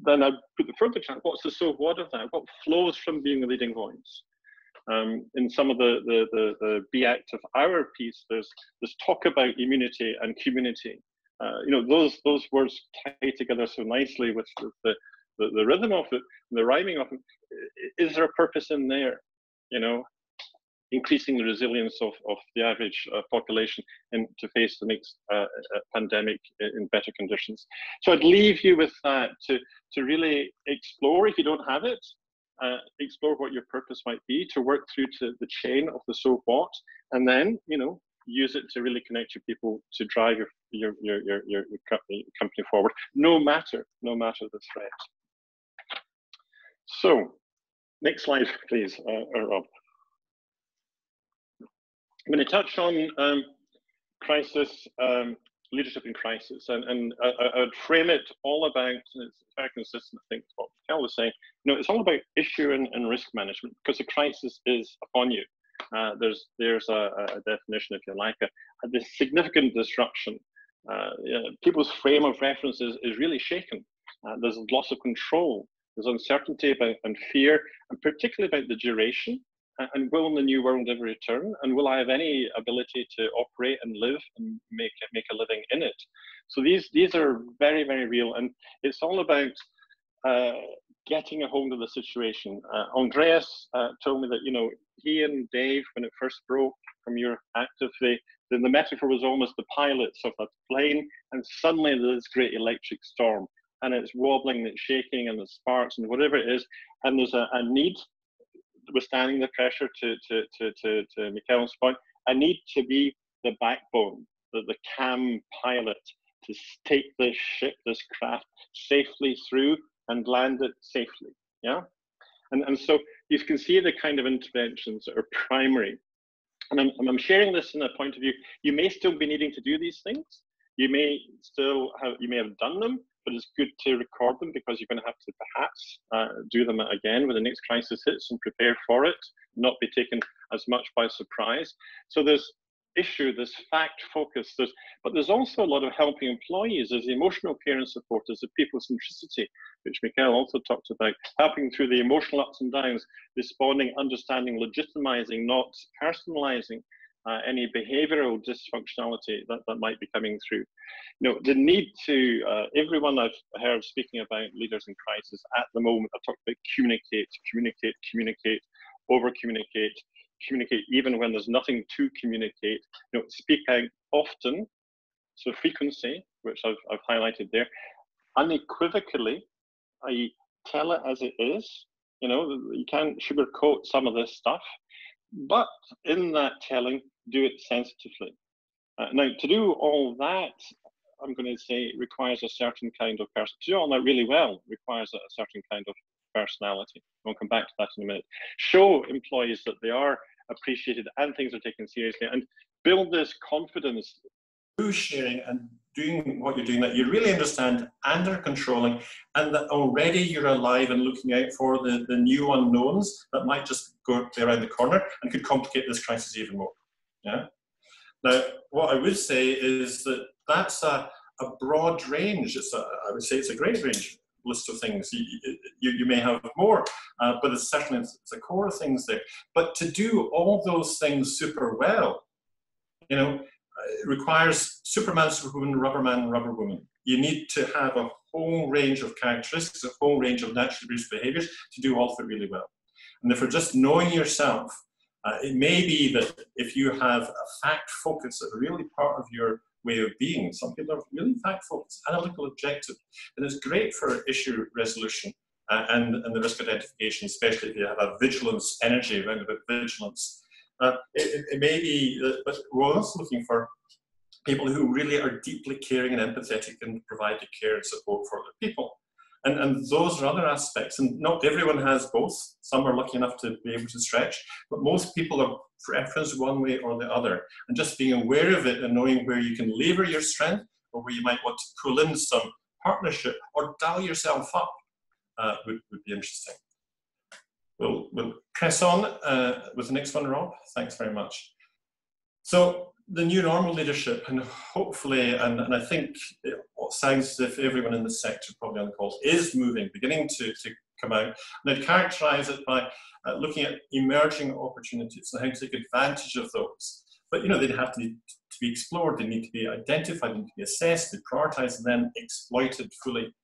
Then I put the further challenge: what's the so what of that? What flows from being the leading voice? Um, in some of the, the, the, the Be Active Hour piece, there's, there's talk about immunity and community. Uh, you know, those, those words tie together so nicely with, the, the, the, rhythm of it, the rhyming of it. Is there a purpose in there? You know, increasing the resilience of, of the average uh, population and to face the next uh, uh pandemic in better conditions. So I'd leave you with that to, to really explore if you don't have it, uh, explore what your purpose might be, to work through to the chain of the so what, and then you know use it to really connect your people to drive your your your your, your, company, company forward, no matter no matter the threat. So, next slide, please, uh, uh Rob. I'm going to touch on um, crisis um, leadership in crisis. And, and I, I, would frame it all about, and it's very consistent, I think, what Kel was saying, you know, it's all about issue and, and risk management because a crisis is upon you. Uh, there's there's a, a, definition, if you like, a, a significant disruption. Uh, you know, people's frame of reference is, is really shaken. Uh, there's loss of control. There's uncertainty about and fear, and particularly about the duration and will the new world ever return? And will I have any ability to operate and live and make make a living in it? So these these are very very real, and it's all about uh, getting a hold of the situation. Uh, Andreas uh, told me that you know he and Dave, when it first broke from your active, they, then the metaphor was almost the pilots of a plane, and suddenly there's this great electric storm, and it's wobbling, it's shaking, and the sparks, and whatever it is, and there's a, a need withstanding the pressure to, to, to, to, to Michael's point, I need to be the backbone, the, the cam pilot to take this ship, this craft safely through and land it safely. Yeah. And, and so you can see the kind of interventions that are primary. And I'm, I'm sharing this in a point of view, you may still be needing to do these things. You may still have, you may have done them, but it's good to record them because you're going to have to perhaps uh, do them again when the next crisis hits and prepare for it, not be taken as much by surprise. So there's issue, there's fact focus, there's, but there's also a lot of helping employees. There's the emotional care and support, there's the people centricity, which Miquel also talked about, helping through the emotional ups and downs, responding, understanding, legitimizing, not personalizing, uh, any behavioral dysfunctionality that, that might be coming through. You know, the need to, uh, everyone I've heard speaking about leaders in crisis at the moment, I've talked about communicate, communicate, communicate, over communicate, communicate even when there's nothing to communicate, you know, speak out often, so frequency, which I've, I've highlighted there, unequivocally, i.e. tell it as it is, you know, you can't sugarcoat some of this stuff, but in that telling, do it sensitively. Uh, now, to do all that, I'm going to say requires a certain kind of person. To do all that really well requires a, certain kind of personality. We'll come back to that in a minute. Show employees that they are appreciated and things are taken seriously, and build this confidence. Through sharing and doing what you're doing, that you really understand and are controlling, and that already you're alive and looking out for the, the new unknowns that might just go around the corner and could complicate this crisis even more. Yeah. Now, what I would say is that that's a, a broad range. It's a, I would say it's a great range list of things. You, you, you may have more, uh, but it's certainly it's, a core things there. But to do all those things super well, you know, it requires Superman, Superwoman, Rubberman, Rubberwoman. You need to have a whole range of characteristics, a whole range of naturally produced behaviors to do all of it really well. And if you're just knowing yourself, uh, it may be that if you have a fact focus, a really part of your way of being, some people are really fact focused, analytical, objective, and it's great for issue resolution uh, and, and the risk identification, especially if you have a vigilance energy around about vigilance. Uh, it, it, may be, that, but we're also looking for people who really are deeply caring and empathetic and provide the care and support for other people. And, and those are other aspects. And not everyone has both. Some are lucky enough to be able to stretch, but most people are preference one way or the other. And just being aware of it and knowing where you can lever your strength or where you might want to pull in some partnership or dial yourself up uh, would, would be interesting. We'll, we'll press on uh, with the next one, Rob. Thanks very much. So the new normal leadership, and hopefully, and, and I think what sounds as if everyone in the sector, probably on the call, is moving, beginning to, to come out. And I'd characterize it by uh, looking at emerging opportunities and how to take advantage of those. But you know, they'd have to, to be explored, they need to be identified, they need to be assessed, they prioritized, and then exploited fully.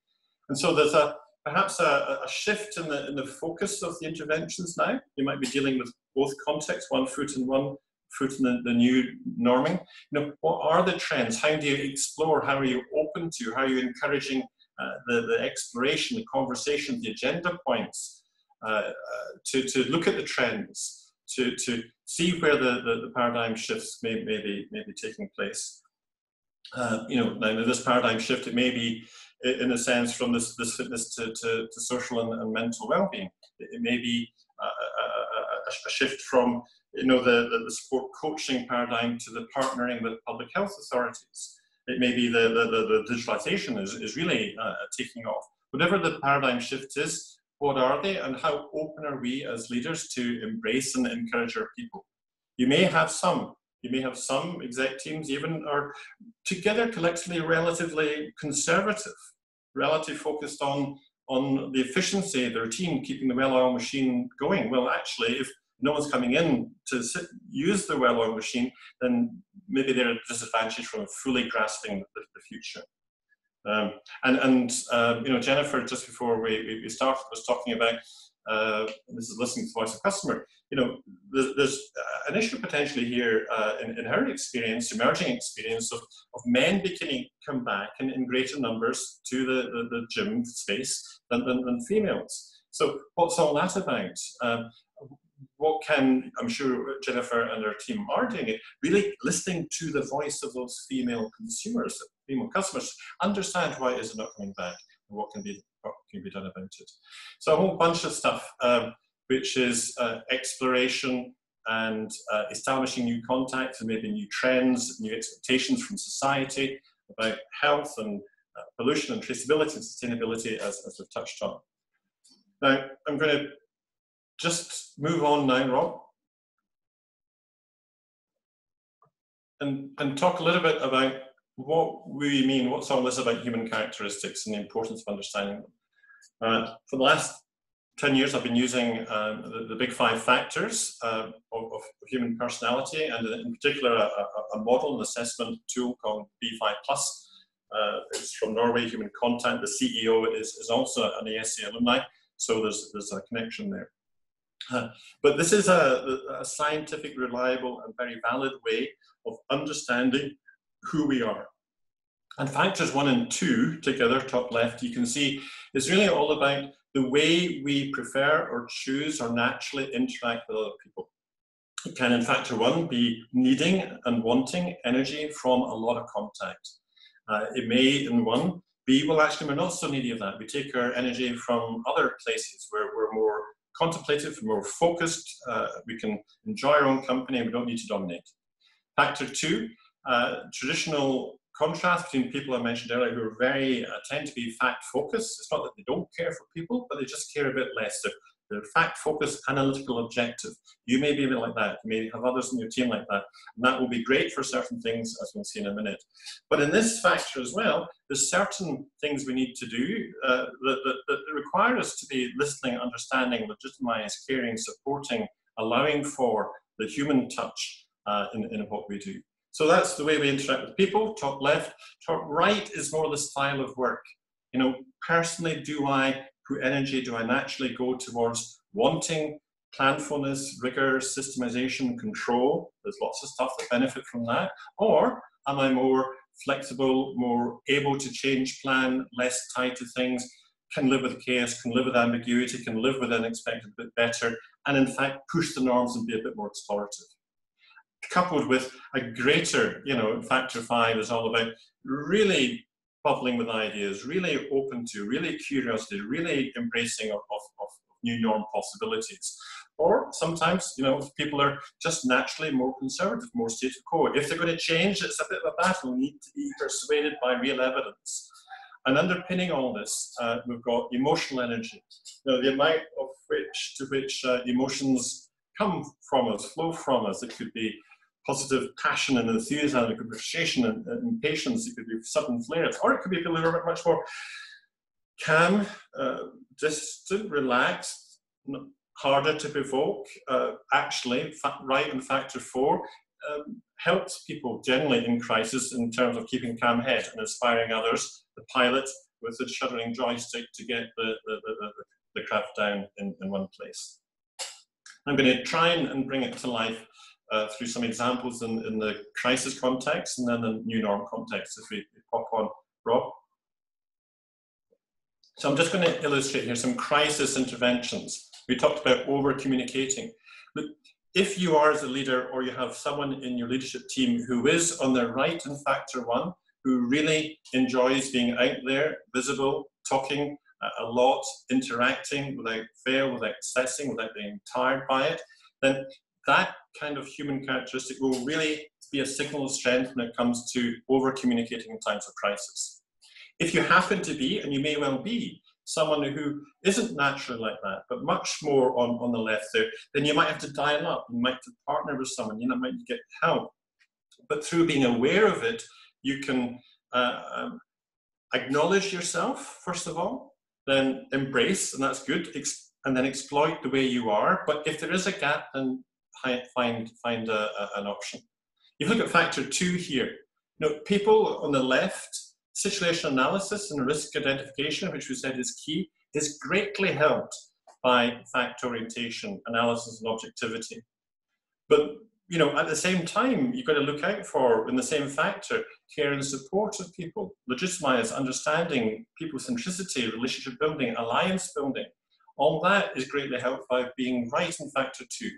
And so there's a perhaps a, a, shift in the in the focus of the interventions now. You might be dealing with both contexts, one foot in one foot in the, the new norming. You know, what are the trends? How do you explore? How are you open to? How are you encouraging uh, the, the exploration, the conversation, the agenda points, uh, uh, to, to look at the trends, to, to see where the, the, the paradigm shifts may, may, be, may be taking place. Uh, you know, now this paradigm shift, it may be in a sense from this, this fitness to, to, to social and, and mental well-being. It, it may be a, a, shift from you know the, the, the, sport coaching paradigm to the partnering with public health authorities. It may be the, the, the, the digitalization is, is really uh, taking off. Whatever the paradigm shift is, what are they and how open are we as leaders to embrace and encourage our people? You may have some, you may have some exec teams even are together collectively relatively conservative, relatively focused on on the efficiency the routine, keeping the well-oiled machine going. Well, actually, if no one's coming in to sit, use the well-oiled machine, then maybe they're at a disadvantage from fully grasping the, the future. Um, and and uh, you know, Jenifer, just before we, we started, was talking about uh, this is listening to the voice of customer. You know, there's, there's an issue potentially here uh, in, in, her experience, emerging experience of, of men beginning come back in, in greater numbers to the, the, the gym space than, than, than, females. So what's all that about? Um, what can, I'm sure Jenifer and her team are doing it, really listening to the voice of those female consumers, female customers, understand why is it not coming back and what can be, what can be done about it. So a whole bunch of stuff, um, which is uh, exploration and uh, establishing new contacts and maybe new trends, new expectations from society about health and uh, pollution and traceability and sustainability as, as we've touched on. Now, I'm going to just move on now, Rob, and, and talk a little bit about what we mean, what's all this about human characteristics and the importance of understanding them. Uh, for the last 10 years, I've been using um, the, the, big five factors uh, of, of, human personality, and in particular, a, a, model and assessment tool called B5 Plus. Uh, it's from Norway Human Contact. The CEO is, is also an IESE alumni, so there's, there's a connection there. Uh, but this is a, a, scientific, reliable, and very valid way of understanding who we are. And factors one and two together, top left, you can see is really all about the way we prefer or choose or naturally interact with other people. It can, in factor one, be needing and wanting energy from a lot of contact. Uh, it may, in one, be, well, actually, we're not so needy of that. We take our energy from other places where we're more contemplative, more focused. Uh, we can enjoy our own company and we don't need to dominate. Factor two, uh, traditional contrast between people I mentioned earlier who are very, uh, tend to be fact focused. It's not that they don't care for people, but they just care a bit less. They're They're fact-focused, analytical, objective. You may be a bit like that. You may have others in your team like that. And that will be great for certain things, as we'll see in a minute. But in this factor as well, there's certain things we need to do uh, that, that, that require us to be listening, understanding, legitimized, caring, supporting, allowing for the human touch uh, in, in what we do. So that's the way we interact with people, top left. Top right is more the style of work. You know, personally, do I put energy, do I naturally go towards wanting planfulness, rigor, systemization, control? There's lots of stuff that benefit from that. Or am I more flexible, more able to change plan, less tied to things, can live with chaos, can live with ambiguity, can live with unexpected a bit better, and in fact push the norms and be a bit more explorative coupled with a greater, you know, factor five is all about really bubbling with ideas, really open to, really curiosity, really embracing of, of, of new norm possibilities. Or sometimes, you know, people are just naturally more conservative, more state quo. If they're going to change, it's a bit of a battle, need to be persuaded by real evidence. And underpinning all this, uh, we've got emotional energy. You know, the amount of which to which uh, emotions come from us, flow from us. It could be positive passion and enthusiasm, it could be frustration and, and impatience, it could be sudden flare-ups, or it could be a little bit much more calm, uh, distant, relaxed, harder to provoke. Uh, actually, right in factor four um, helps people generally in crisis in terms of keeping calm head and inspiring others. The pilot with the shuddering joystick to get the, the, the, the craft down in, in one place. I'm going to try and, and bring it to life uh, through some examples in, in the crisis context and then the new norm context if we, pop on Rob. So I'm just going to illustrate here some crisis interventions. We talked about over communicating. Look, if you are as a leader or you have someone in your leadership team who is on their right in factor one, who really enjoys being out there, visible, talking a lot, interacting without fail, without assessing, without being tired by it, then that kind of human characteristic will really be a signal of strength when it comes to over communicating in times of crisis. If you happen to be, and you may well be, someone who isn't naturally like that, but much more on, on the left there, then you might have to dial up. You might have to partner with someone. You know, might get help. But through being aware of it, you can uh, um, acknowledge yourself, first of all, then embrace, and that's good, and then exploit the way you are. But if there is a gap, then find, find a, a, an option. If you look at factor two here. You know, people on the left, situation analysis and risk identification, which we said is key, is greatly helped by fact orientation, analysis, and objectivity. But you know, at the same time, you've got to look out for, in the same factor, care and support of people, legitimize, understanding, people centricity, relationship building, alliance building. All that is greatly helped by being right in factor two.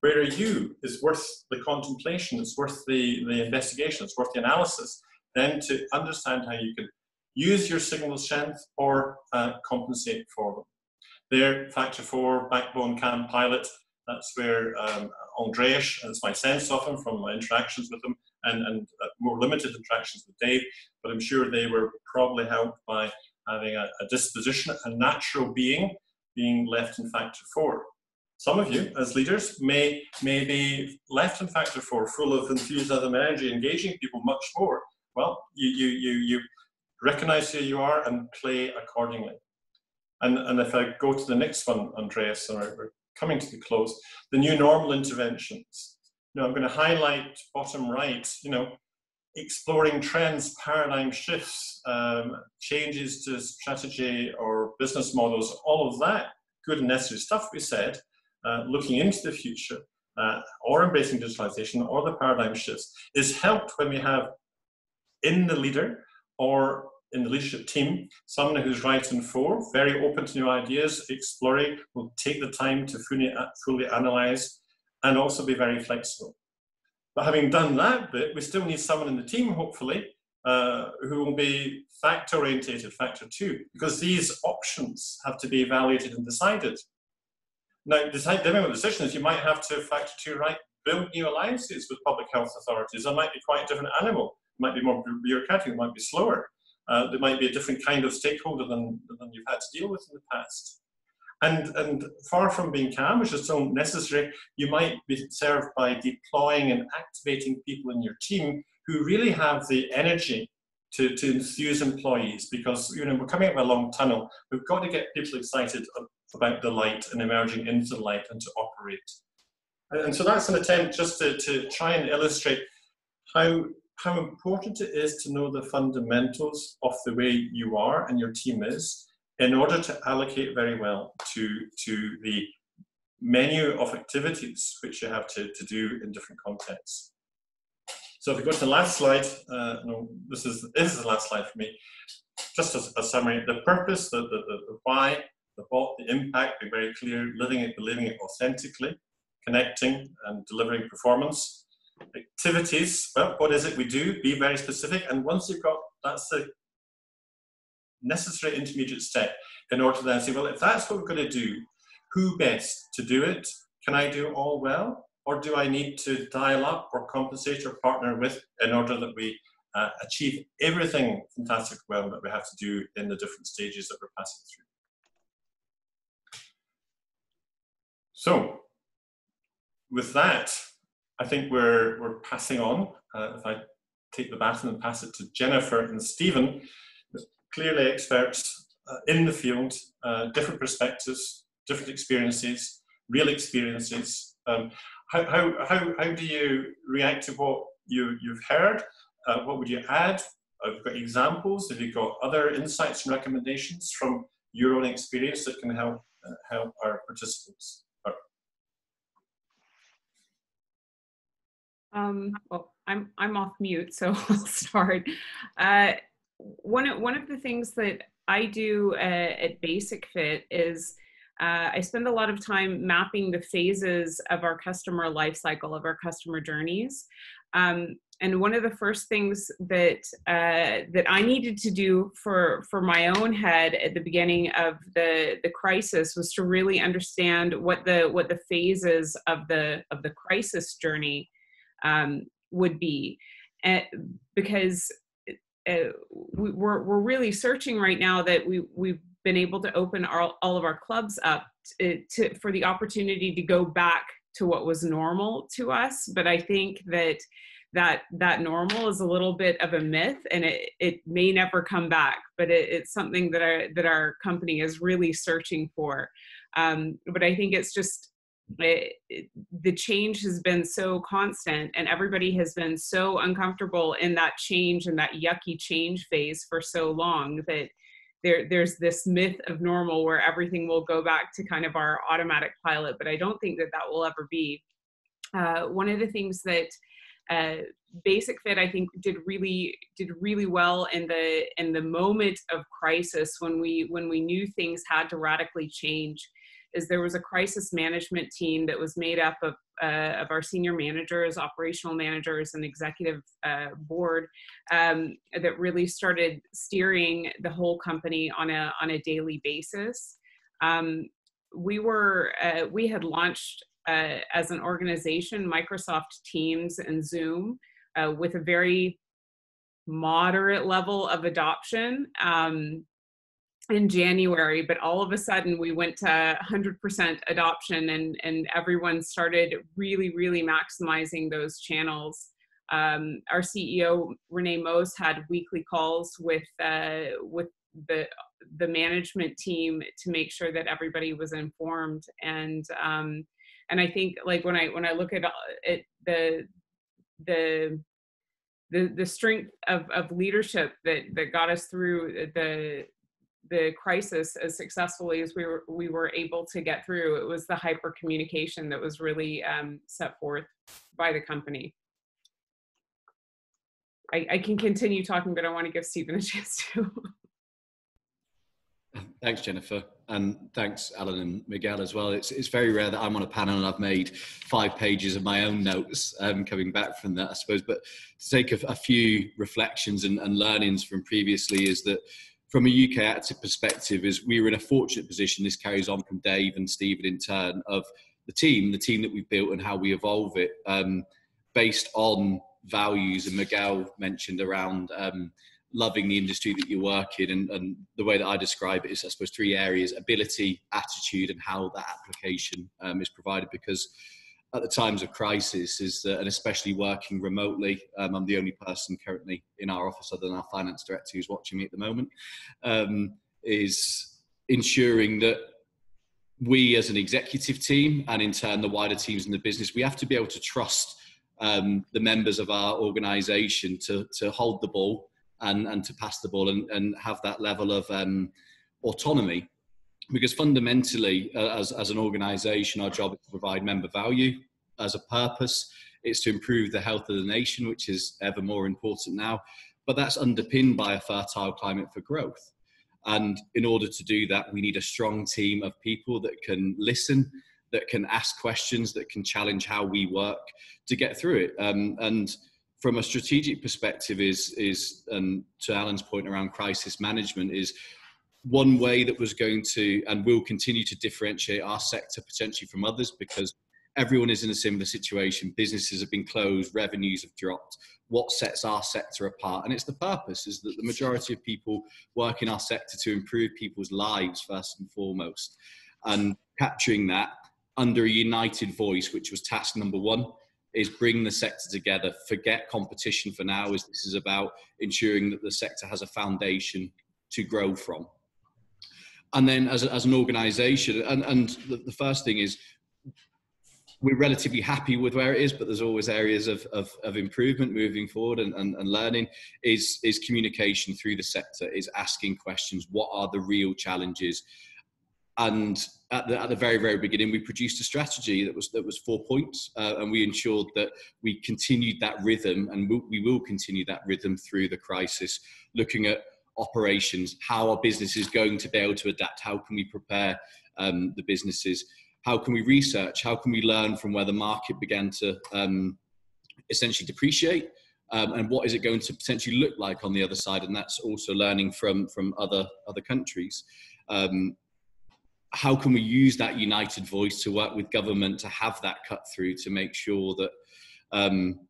Where are you is worth the contemplation, it's worth the, the investigation, it's worth the analysis, then to understand how you can use your signal strength or uh, compensate for them. There, factor four, backbone cam pilot, that's where um, Andreas, that's my sense of him from my interactions with him, and, and uh, more limited interactions with Dave, but I'm sure they were probably helped by having a, a disposition, a natural being, being left in factor four. Some of you, as leaders, may, may be left in factor four, full of enthusiasm, energy, engaging people much more. Well, you, you, you, you recognize who you are and play accordingly. And, and if I go to the next one, Andreas, and we're coming to the close, the new normal interventions. You know, I'm going to highlight bottom right, you know, exploring trends, paradigm shifts, um, changes to strategy or business models, all of that good and necessary stuff we said, uh, looking into the future uh, or embracing digitalization or the paradigm shifts is helped when we have in the leader or in the leadership team someone who's right in for, very open to new ideas, exploring, will take the time to fully, uh, fully analyze and also be very flexible. But having done that bit, we still need someone in the team, hopefully, uh, who will be fact orientated, factor two, because these options have to be evaluated and decided. Now, the decision is you might have to factor two right, build new alliances with public health authorities. That might be quite a different animal. It might be more bureaucratic, it might be slower. Uh, there might be a different kind of stakeholder than, than you've had to deal with in the past. And, and far from being calm, which is still necessary, you might be served by deploying and activating people in your team who really have the energy to, to enthuse employees because you know we're coming up a long tunnel. We've got to get people excited about the light and emerging into the light and to operate. And, so that's an attempt just to, to try and illustrate how how important it is to know the fundamentals of the way you are and your team is in order to allocate very well to, to the menu of activities which you have to, to do in different contexts. So if we go to the last slide, uh, no, this is, this is the last slide for me. Just as a summary, the purpose, the, the, the, why, the the impact, be very clear, living it, believing it authentically, connecting and delivering performance, activities, well, what is it we do? Be very specific. And once you've got, that's the necessary intermediate step in order to then say, well, if that's what we're going to do, who best to do it? Can I do it all well? Or do I need to dial up or compensate or partner with in order that we uh, achieve everything fantastic well that we have to do in the different stages that we're passing through? So, with that, I think we're, we're passing on. Uh, if I take the baton and pass it to Jenifer and Steven, clearly experts uh, in the field, uh, different perspectives, different experiences, real experiences. Um, how, how, how, how do you react to what you, you've heard? Uh, what would you add? Have you got examples? Have you got other insights and recommendations from your own experience that can help, uh, help our participants? Um, well, I'm I'm off mute, so I'll start. Uh, one of, one of the things that I do uh, at Basic-Fit is uh, I spend a lot of time mapping the phases of our customer life cycle of our customer journeys. Um, and one of the first things that uh, that I needed to do for for my own head at the beginning of the the crisis was to really understand what the what the phases of the of the crisis journey um, would be, and because uh, we, we're we're really searching right now that we we've been able to open our, all of our clubs up to, to for the opportunity to go back to what was normal to us. But I think that that that normal is a little bit of a myth and it, it may never come back. But it, it's something that our that our company is really searching for. Um, but i think it's just it, it, the change has been so constant and everybody has been so uncomfortable in that change and that yucky change phase for so long that there, there's this myth of normal where everything will go back to kind of our automatic pilot but i don't think that that will ever be. Uh, one of the things that uh, basic-fit i think did really did really well in the in the moment of crisis when we when we knew things had to radically change is there was a crisis management team that was made up of, uh, of our senior managers, operational managers, and executive uh, board um, that really started steering the whole company on a on a daily basis. Um, we were uh, we had launched uh, as an organization Microsoft Teams and Zoom uh, with a very moderate level of adoption. Um, in January, but all of a sudden we went to 100% adoption and, and everyone started really, really maximizing those channels. Um, our CEO, René Moos, had weekly calls with, uh, with the, the management team to make sure that everybody was informed. And, um, and I think like when I, when I look at it, the, the, the, the strength of, of leadership that, that got us through the, the crisis as successfully as we were we were able to get through it was the hyper communication that was really um, set forth by the company I, I can continue talking but i want to give steven a chance to Thanks, Jenifer, and thanks, Alan and Miquel as well. It's it's very rare that I'm on a panel and I've made five pages of my own notes um, coming back from that, I suppose. But to take a, a few reflections and, and learnings from previously is that from a ukactive perspective, is we were in a fortunate position. This carries on from Dave and Stephen in turn of the team, the team that we've built, and how we evolve it um, based on values. And Miquel mentioned around um, loving the industry that you work in. And, and, the way that I describe it is, I suppose, three areas ability, attitude, and how that application um, is provided. Because at the times of crisis, is that, and especially working remotely, um, I'm the only person currently in our office other than our finance director who's watching me at the moment, um, is ensuring that we as an executive team and in turn the wider teams in the business, we have to be able to trust um, the members of our organization to, to hold the ball and, and to pass the ball and, and have that level of um, autonomy. Because fundamentally, uh, as, as an organization, our job is to provide member value as a purpose. It's to improve the health of the nation, which is ever more important now. But that's underpinned by a fertile climate for growth. And in order to do that, we need a strong team of people that can listen, that can ask questions, that can challenge how we work to get through it. Um, and from a strategic perspective, is is and to Alan's point around crisis management is one way that was going to and will continue to differentiate our sector potentially from others because everyone is in a similar situation. Businesses have been closed, revenues have dropped. What sets our sector apart? And it's the purpose is that the majority of people work in our sector to improve people's lives first and foremost. And capturing that under a united voice, which was task number one, is bring the sector together. Forget competition for now, as this is about ensuring that the sector has a foundation to grow from. And then, as, as an organisation, and, and the, the first thing is we're relatively happy with where it is, but there's always areas of, of, of improvement moving forward and, and, and, learning is, is communication through the sector, is asking questions. What are the real challenges? And at the, at the very, very beginning, we produced a strategy that was, that was four points, uh, and we ensured that we continued that rhythm, and we will continue that rhythm through the crisis, looking at operations, how our business is going to be able to adapt, how can we prepare um, the businesses, how can we research, how can we learn from where the market began to um, essentially depreciate, um, and what is it going to potentially look like on the other side, and that's also learning from from other other countries. Um, how can we use that united voice to work with government to have that cut through to make sure that um,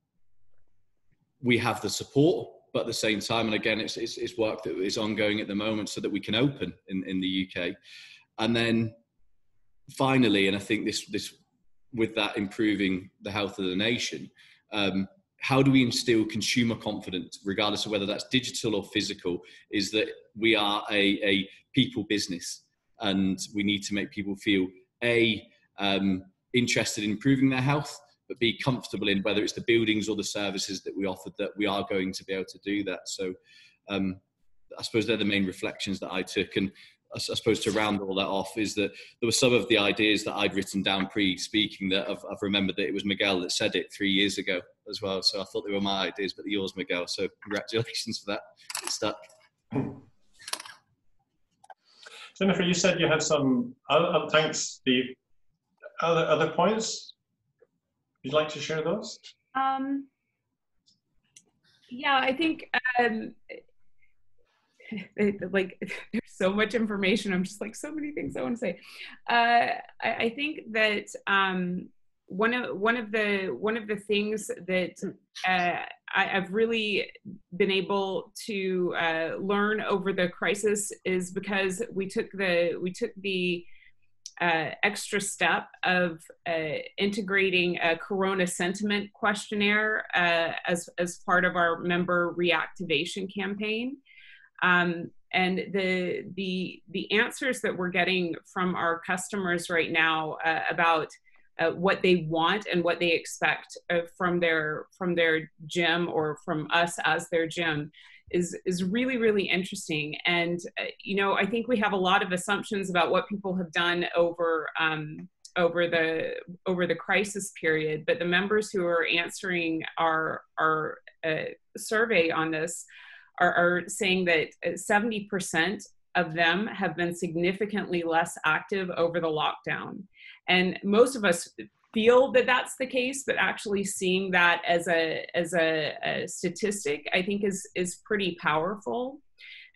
we have the support but at the same time and again it's, it's, it's, work that is ongoing at the moment so that we can open in, in the uk and then finally and i think this this with that improving the health of the nation um, how do we instill consumer confidence regardless of whether that's digital or physical is that we are a, a people business and we need to make people feel a um, interested in improving their health but be comfortable in whether it's the buildings or the services that we offer that we are going to be able to do that so um, i suppose they're the main reflections that i took and I suppose to round all that off is that there were some of the ideas that I'd written down pre-speaking that I've, I've, remembered that it was Miguel that said it three years ago as well. So I thought they were my ideas, but they're yours, Miguel. So congratulations for that. It stuck. Jenifer, you said you had some, uh, thanks, Steve. Other, other points? You'd like to share those? Um, yeah, I think um, like there's so much information. I'm just like so many things I want to say. Uh, I, I, think that um, one of one of the one of the things that uh, I, have really been able to uh, learn over the crisis is because we took the we took the uh, extra step of uh, integrating a Corona sentiment questionnaire uh, as as part of our member reactivation campaign. Um, and the the the answers that we're getting from our customers right now uh, about uh, what they want and what they expect uh, from their from their gym or from us as their gym is is really really interesting and uh, you know i think we have a lot of assumptions about what people have done over um, over the over the crisis period but the members who are answering our our uh, survey on this are, are saying that 70% of them have been significantly less active over the lockdown. And most of us feel that that's the case, but actually seeing that as a as a, a, statistic, I think is is pretty powerful.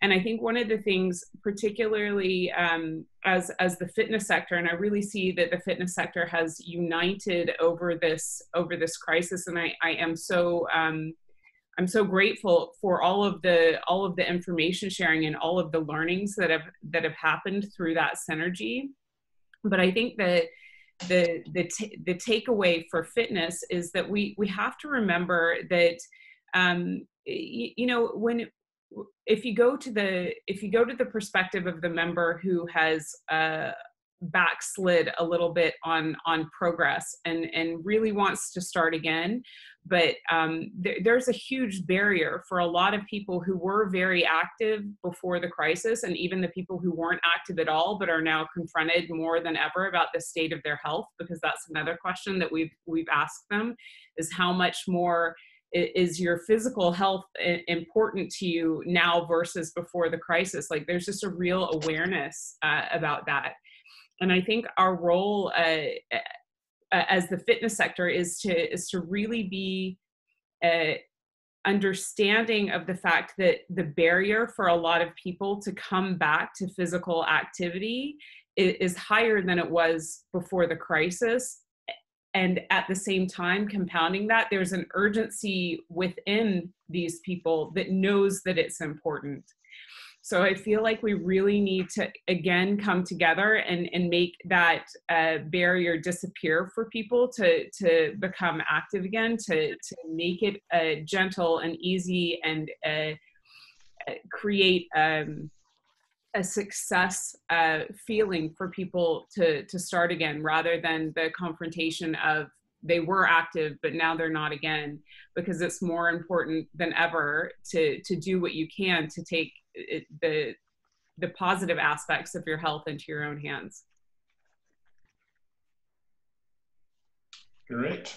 And I think one of the things, particularly um, as as the fitness sector, and I really see that the fitness sector has united over this over this crisis, and I, I am so um, I'm so grateful for all of the all of the information sharing and all of the learnings that have that have happened through that synergy. But I think that the the t- the takeaway for fitness is that we we have to remember that um, you, you know when if you go to the if you go to the perspective of the member who has uh, backslid a little bit on on progress and and really wants to start again. But um, th- there's a huge barrier for a lot of people who were very active before the crisis and even the people who weren't active at all but are now confronted more than ever about the state of their health because that's another question that we've we've asked them is how much more is your physical health important to you now versus before the crisis? Like there's just a real awareness uh, about that and i think our role uh, as the fitness sector is to is to really be uh, understanding of the fact that the barrier for a lot of people to come back to physical activity is, higher than it was before the crisis. And at the same time compounding that there's an urgency within these people that knows that it's important so I feel like we really need to again come together and, and make that uh, barrier disappear for people to, to become active again, to, to make it uh, gentle and easy and uh, uh create um, a success uh, feeling for people to, to start again rather than the confrontation of they were active but now they're not again because it's more important than ever to to do what you can to take it, the the positive aspects of your health into your own hands. Great.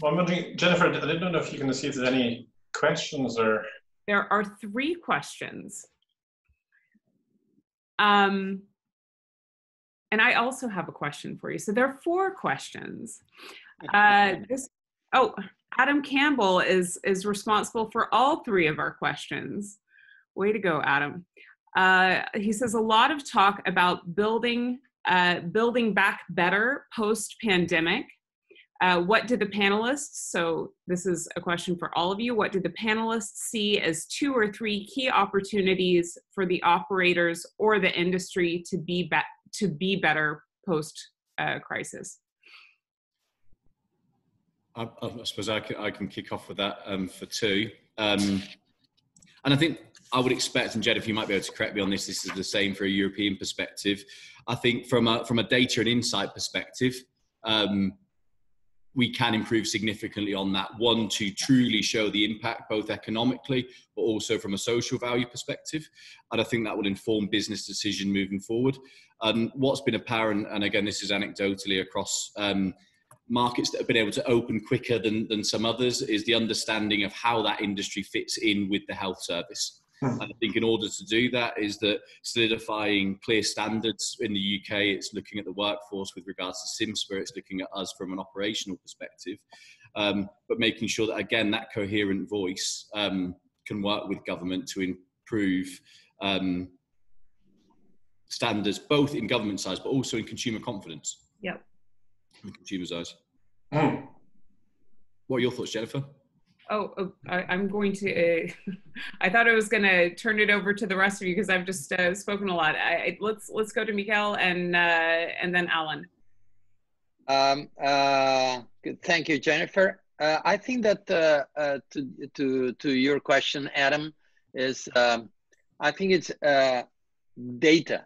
Well, I'm wondering, Jenifer, I didn't know if you can see if there's any questions or. There are three questions. Um, and I also have a question for you. So there are four questions. Uh, this, oh, Adam Campbell is is responsible for all three of our questions. Way to go, Adam. Uh, he says a lot of talk about building uh, building back better post pandemic. Uh, what did the panelists, so this is a question for all of you, what did the panelists see as two or three key opportunities for the operators or the industry to be, be- to be better post uh, crisis? I, I suppose I can, I can, kick off with that um, for two. Um, and I think I would expect, and Jed, if you might be able to correct me on this, this is the same for a European perspective. I think from a, from a data and insight perspective, um, we can improve significantly on that. One, to truly show the impact, both economically, but also from a social value perspective. And I think that will inform business decision moving forward. And what's been apparent, and again, this is anecdotally across um, markets that have been able to open quicker than, than some others is the understanding of how that industry fits in with the health service. Hmm. And I think in order to do that is that solidifying clear standards in the UK, it's looking at the workforce with regards to CIMSPA, it's looking at us from an operational perspective, um, but making sure that again that coherent voice um, can work with government to improve um, standards both in government size but also in consumer confidence. Yep from the consumer's eyes. Mm. What are your thoughts, Jenifer? Oh, oh I, am going to. Uh, I thought I was going to turn it over to the rest of you because I've just uh, spoken a lot. I, I, let's let's go to Miquel and uh, and then Alan. Um, uh, good. Thank you, Jenifer. Uh, I think that uh, uh, to to to your question, Adam, is um, I think it's uh, data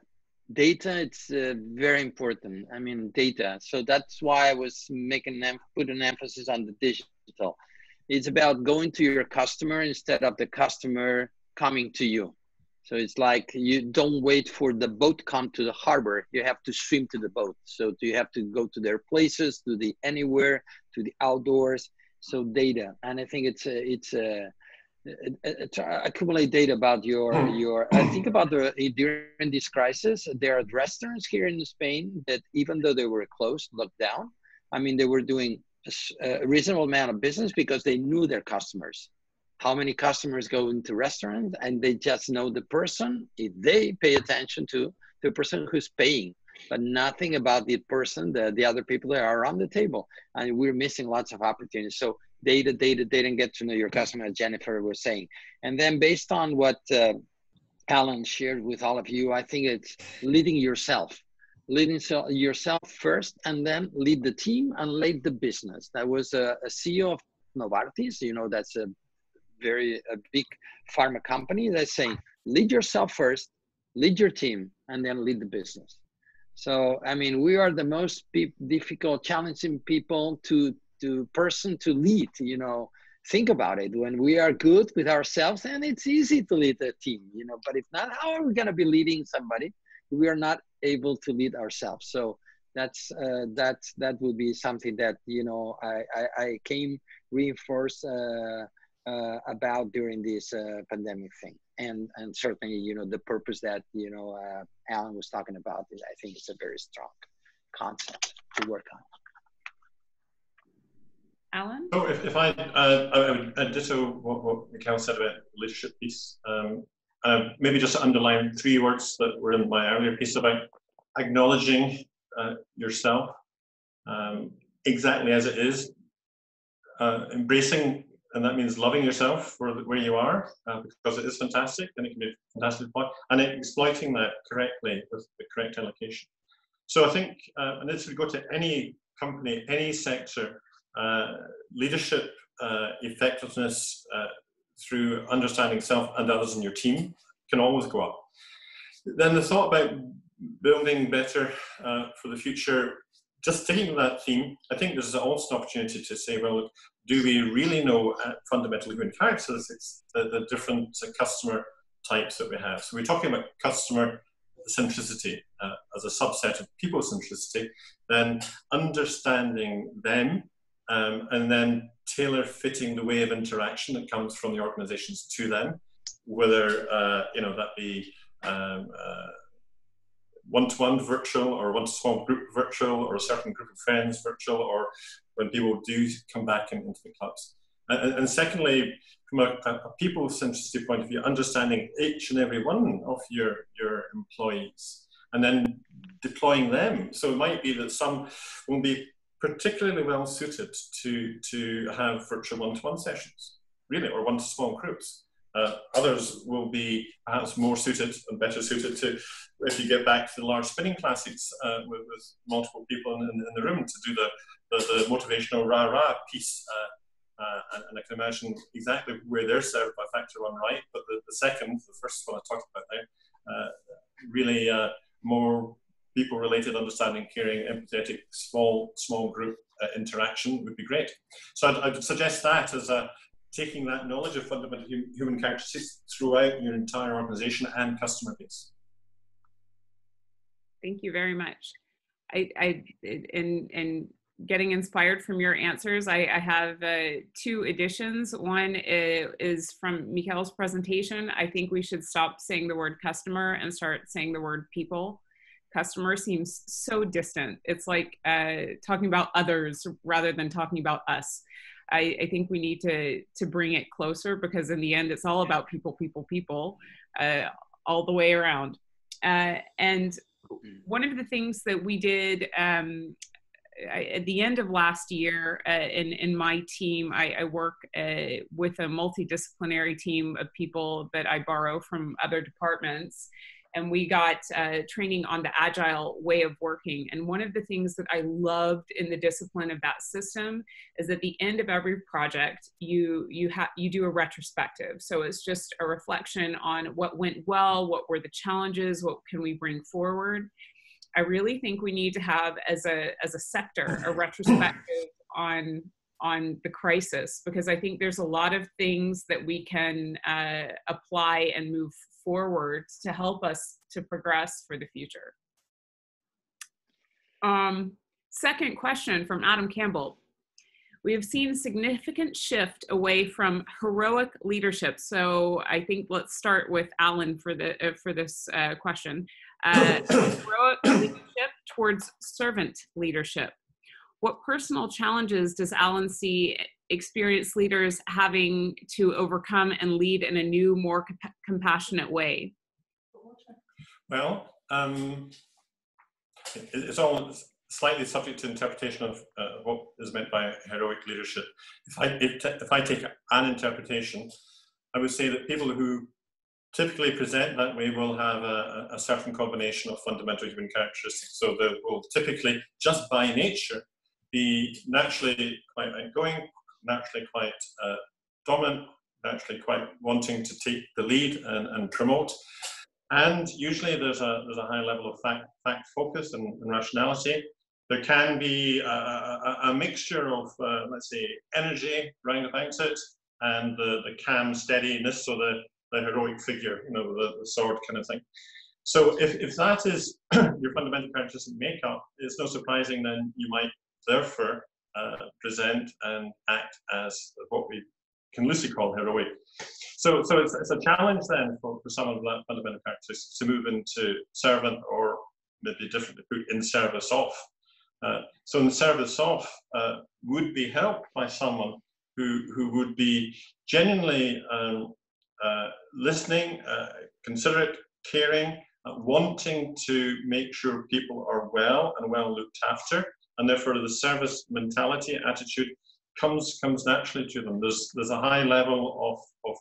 data it's uh, very important. I mean data. So that's why i was making them put an emphasis on the digital. It's about going to your customer instead of the customer coming to you. So it's like you don't wait for the boat come to the harbor. You have to swim to the boat. So you have to go to their places to the anywhere to the outdoors? So data. And i think it's a, it's a accumulate data about your hmm. your i think about the during this crisis there are restaurants here in spain that even though they were closed locked down i mean they were doing a, a reasonable amount of business because they knew their customers. How many customers go into restaurants and they just know the person if they pay attention to the person who's paying but nothing about the person the, the other people that are around the table. And we're missing lots of opportunities. So data, data, data, and get to know your customer, as Jenifer was saying. And then based on what uh, Alan shared with all of you, I think it's leading yourself, leading yourself first, and then lead the team and lead the business. That was a, a CEO of Novartis. You know, that's a very a big pharma company that's saying lead yourself first, lead your team, and then lead the business. So, I mean, we are the most difficult, challenging people to to person to lead. You know, think about it. When we are good with ourselves, and it's easy to lead a team. You know, but if not, how are we going to be leading somebody? We are not able to lead ourselves. So that's uh, that that would be something that you know I I, I came reinforced uh, uh, about during this uh, pandemic thing and and certainly you know the purpose that you know uh, Alan was talking about is I think it's a very strong concept to work on. Alan? Oh, if, if I, uh, I would uh, ditto what, what Miquel said about the leadership piece. Um, uh, maybe just to underline three words that were in my earlier piece about acknowledging uh, yourself um, exactly as it is, uh, embracing and that means loving yourself for where you are uh, because it is fantastic and it can be a fantastic point and exploiting that correctly with the correct allocation so i think uh, and this would go to any company any sector uh, leadership uh, effectiveness uh, through understanding self and others in your team can always go up then the thought about building better uh, for the future just taking that theme, I think there's also an opportunity to say, well, do we really know uh, fundamental human characteristics, the, the different uh, customer types that we have? So we're talking about customer centricity uh, as a subset of people centricity, then understanding them um, and then tailor fitting the way of interaction that comes from the organizations to them, whether uh, you know that be um, uh, one-to-one virtual or one to small group virtual or a certain group of friends virtual or when people do come back in, into the clubs. And, and secondly, from a, a, people centricity point of view, understanding each and every one of your, your employees and then deploying them. So it might be that some will be particularly well suited to, to have virtual one-to-one sessions, really, or one to small groups. Uh, others will be perhaps more suited and better suited to, if you get back to the large spinning classics uh, with, with, multiple people in, in, the room to do the, the, the motivational rah-rah piece. Uh, uh, and, and, I can imagine exactly where they're served by Factor One Right. But the, the second, the first one I talked about there, uh, really uh, more people-related understanding, caring, empathetic, small small group interaction would be great. So I'd, I'd suggest that as a taking that knowledge of fundamental human characteristics throughout your entire organization and customer base. Thank you very much. I, I in in getting inspired from your answers, I, I have uh, two additions. One is from Miquel's presentation. I think we should stop saying the word customer and start saying the word people. Customer seems so distant. It's like uh, talking about others rather than talking about us. I, I, think we need to to bring it closer because in the end it's all about people people people uh, all the way around uh, and mm-hmm. one of the things that we did um, I, at the end of last year uh, in, in my team I, I work uh, with a multidisciplinary team of people that I borrow from other departments and we got uh, training on the agile way of working. And one of the things that I loved in the discipline of that system is at the end of every project, you you have you do a retrospective. So it's just a reflection on what went well, what were the challenges, what can we bring forward. I really think we need to have as a as a sector a retrospective on on the crisis because I think there's a lot of things that we can uh, apply and move forward to help us to progress for the future. Um, second question from Adam Campbell. We have seen significant shift away from heroic leadership. So I think let's start with Alan for the uh, for this uh, question. Uh, heroic leadership towards servant leadership what personal challenges does Alan see experienced leaders having to overcome and lead in a new, more comp- compassionate way? Well, um, it's all slightly subject to interpretation of uh, what is meant by heroic leadership. If I, if, if I take an interpretation, I would say that people who typically present that way will have a, a certain combination of fundamental human characteristics. So they will typically, just by nature, be naturally quite outgoing, naturally quite uh, dominant, naturally quite wanting to take the lead and, and promote. And usually there's a, there's a high level of fact, fact focus and, and rationality. There can be a, a, a mixture of, uh, let's say, energy round about it and the, the calm steadiness, so the, the heroic figure, you know, the, the sword kind of thing. So if, if that is your fundamental characteristic makeup, it's no surprising then you might therefore present and act as what we can loosely call heroic. So, so it's, it's a challenge then for, for some of that fundamental characteristics to move into servant or maybe differently put in service of. Uh, so in service of uh, would be helped by someone who, who would be genuinely um, uh, listening, uh, considerate, caring, uh, wanting to make sure people are well and well looked after, and therefore the service mentality attitude comes comes naturally to them. There's there's a high level of, of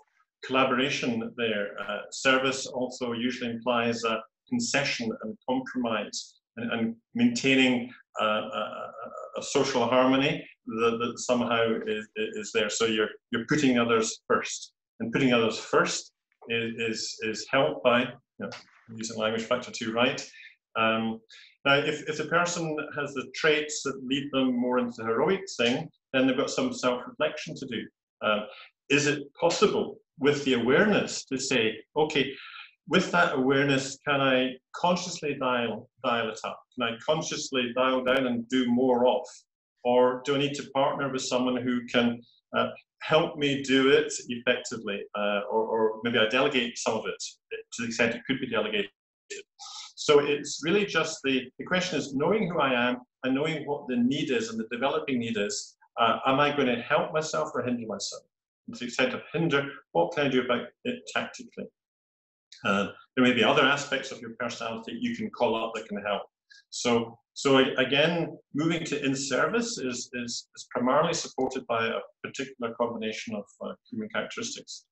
collaboration there. Uh, service also usually implies a concession and compromise and, and maintaining uh, a, a, social harmony that, that somehow is, is there. So you're you're putting others first, and putting others first is is, is helped by you know, using language factor two right. Um, now, if, if the person has the traits that lead them more into the heroic thing, then they've got some self-reflection to do. Um, is it possible with the awareness to say, okay, with that awareness, can I consciously dial, dial it up? Can I consciously dial down and do more of? Or do I need to partner with someone who can uh, help me do it effectively? Uh, or, or maybe I delegate some of it to the extent it could be delegated. So it's really just the, the question is knowing who I am and knowing what the need is and the developing need is. Uh, am I going to help myself or hinder myself? And to the extent of hinder, what can I do about it tactically? Uh, there may be other aspects of your personality you can call up that can help. So, so again, moving to in service is, is, is primarily supported by a particular combination of uh, human characteristics.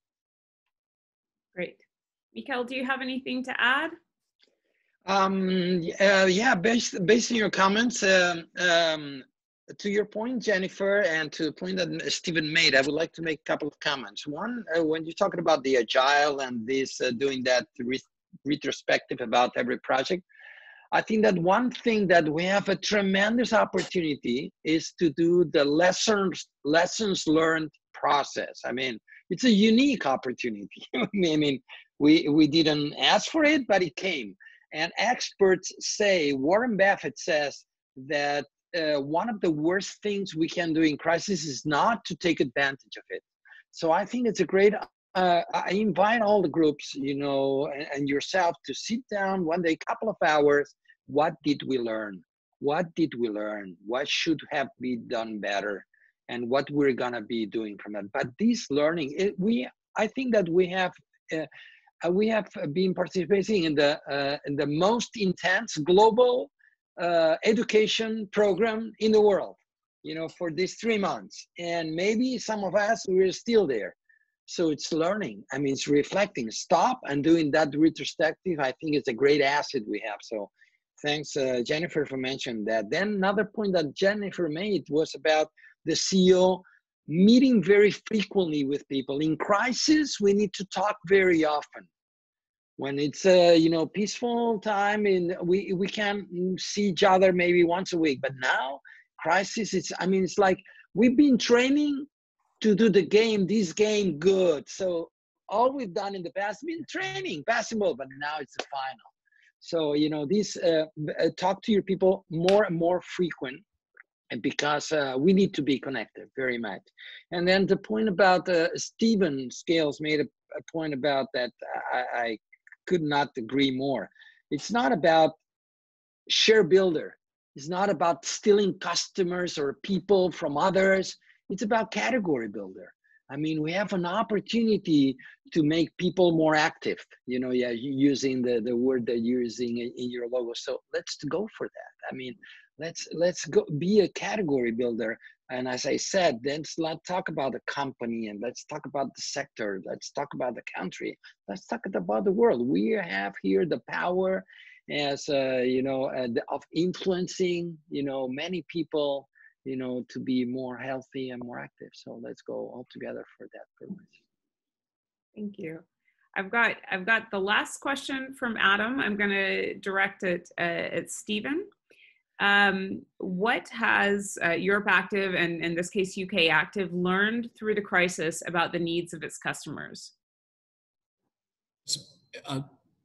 Great. Miquel, do you have anything to add? Um, uh, yeah, based, based on your comments, um, um, to your point, Jenifer, and to the point that Steven made, I would like to make a couple of comments. One, uh, when you're talking about the agile and this uh, doing that re retrospective about every project, I think that one thing that we have a tremendous opportunity is to do the lessons lessons learned process. I mean, it's a unique opportunity. I mean, we we didn't ask for it, but it came. And experts say, Warren Buffett says that uh, one of the worst things we can do in crisis is not to take advantage of it. So I think it's a great. Uh, I invite all the groups, you know, and, and yourself to sit down one day, couple of hours. What did we learn? What did we learn? What should have been done better? And what we're gonna be doing from that. But this learning, it, we, I think that we have. Uh, we have been participating in the uh, in the most intense global uh, education program in the world you know for these three months. And maybe some of us we're still there. So it's learning. I mean it's reflecting. Stop and doing that retrospective i think it's a great asset we have. So thanks uh, jenifer for mentioning that. Then another point that jenifer made was about the ceo meeting very frequently with people. In crisis we need to talk very often when it's a you know peaceful time and we we can see each other maybe once a week but now crisis it's i mean it's like we've been training to do the game this game good. So all we've done in the past been training basketball but now it's the final. So you know this uh, uh, talk to your people more and more frequent and because uh, we need to be connected very much. And then the point about uh, steven scales made a, a point about that I, I could not agree more. It's not about share builder. It's not about stealing customers or people from others. It's about category builder. I mean, we have an opportunity to make people more active. You know, yeah, using the, the word that you're using in your logo. So let's go for that. I mean, let's let's go be a category builder. And as i said let's talk about the company and let's talk about the sector. Let's talk about the country. Let's talk about the world. We have here the power as uh, you know uh, of influencing you know many people you know to be more healthy and more active. So let's go all together for that purpose. Thank you. I've got I've got the last question from Adam. I'm going to direct it uh, at Steven. Um, what has uh, EuropeActive and in this case ukactive learned through the crisis about the needs of its customers? Uh,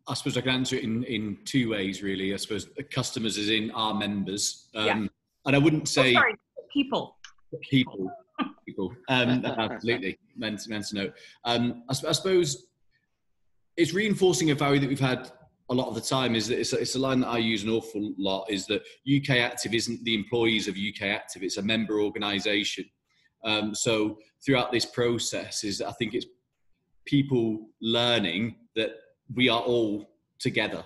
I suppose I can answer it in, in two ways, really. I suppose customers is in our members. Um, yeah. And I wouldn't oh, say oh, sorry, people. People. people. Um, absolutely. Meant, meant to know. Um, I, I suppose it's reinforcing a value that we've had a lot of the time is that it's a, it's a line that I use an awful lot is that ukactive isn't the employees of ukactive, it's a member organisation. Um, so throughout this process is I think it's people learning that we are all together.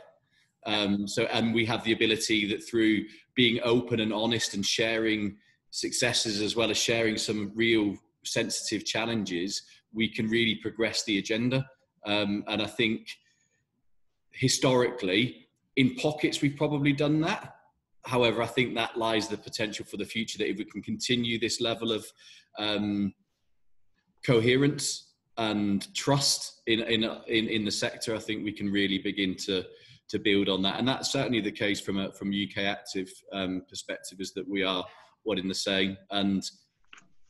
Um, so and we have the ability that through being open and honest and sharing successes as well as sharing some real sensitive challenges, we can really progress the agenda. Um, and I think historically, in pockets, we've probably done that. However, I think that lies the potential for the future that if we can continue this level of um, coherence and trust in, in, in, in the sector, I think we can really begin to, to build on that. And that's certainly the case from a from ukactive um, perspective is that we are one in the same. And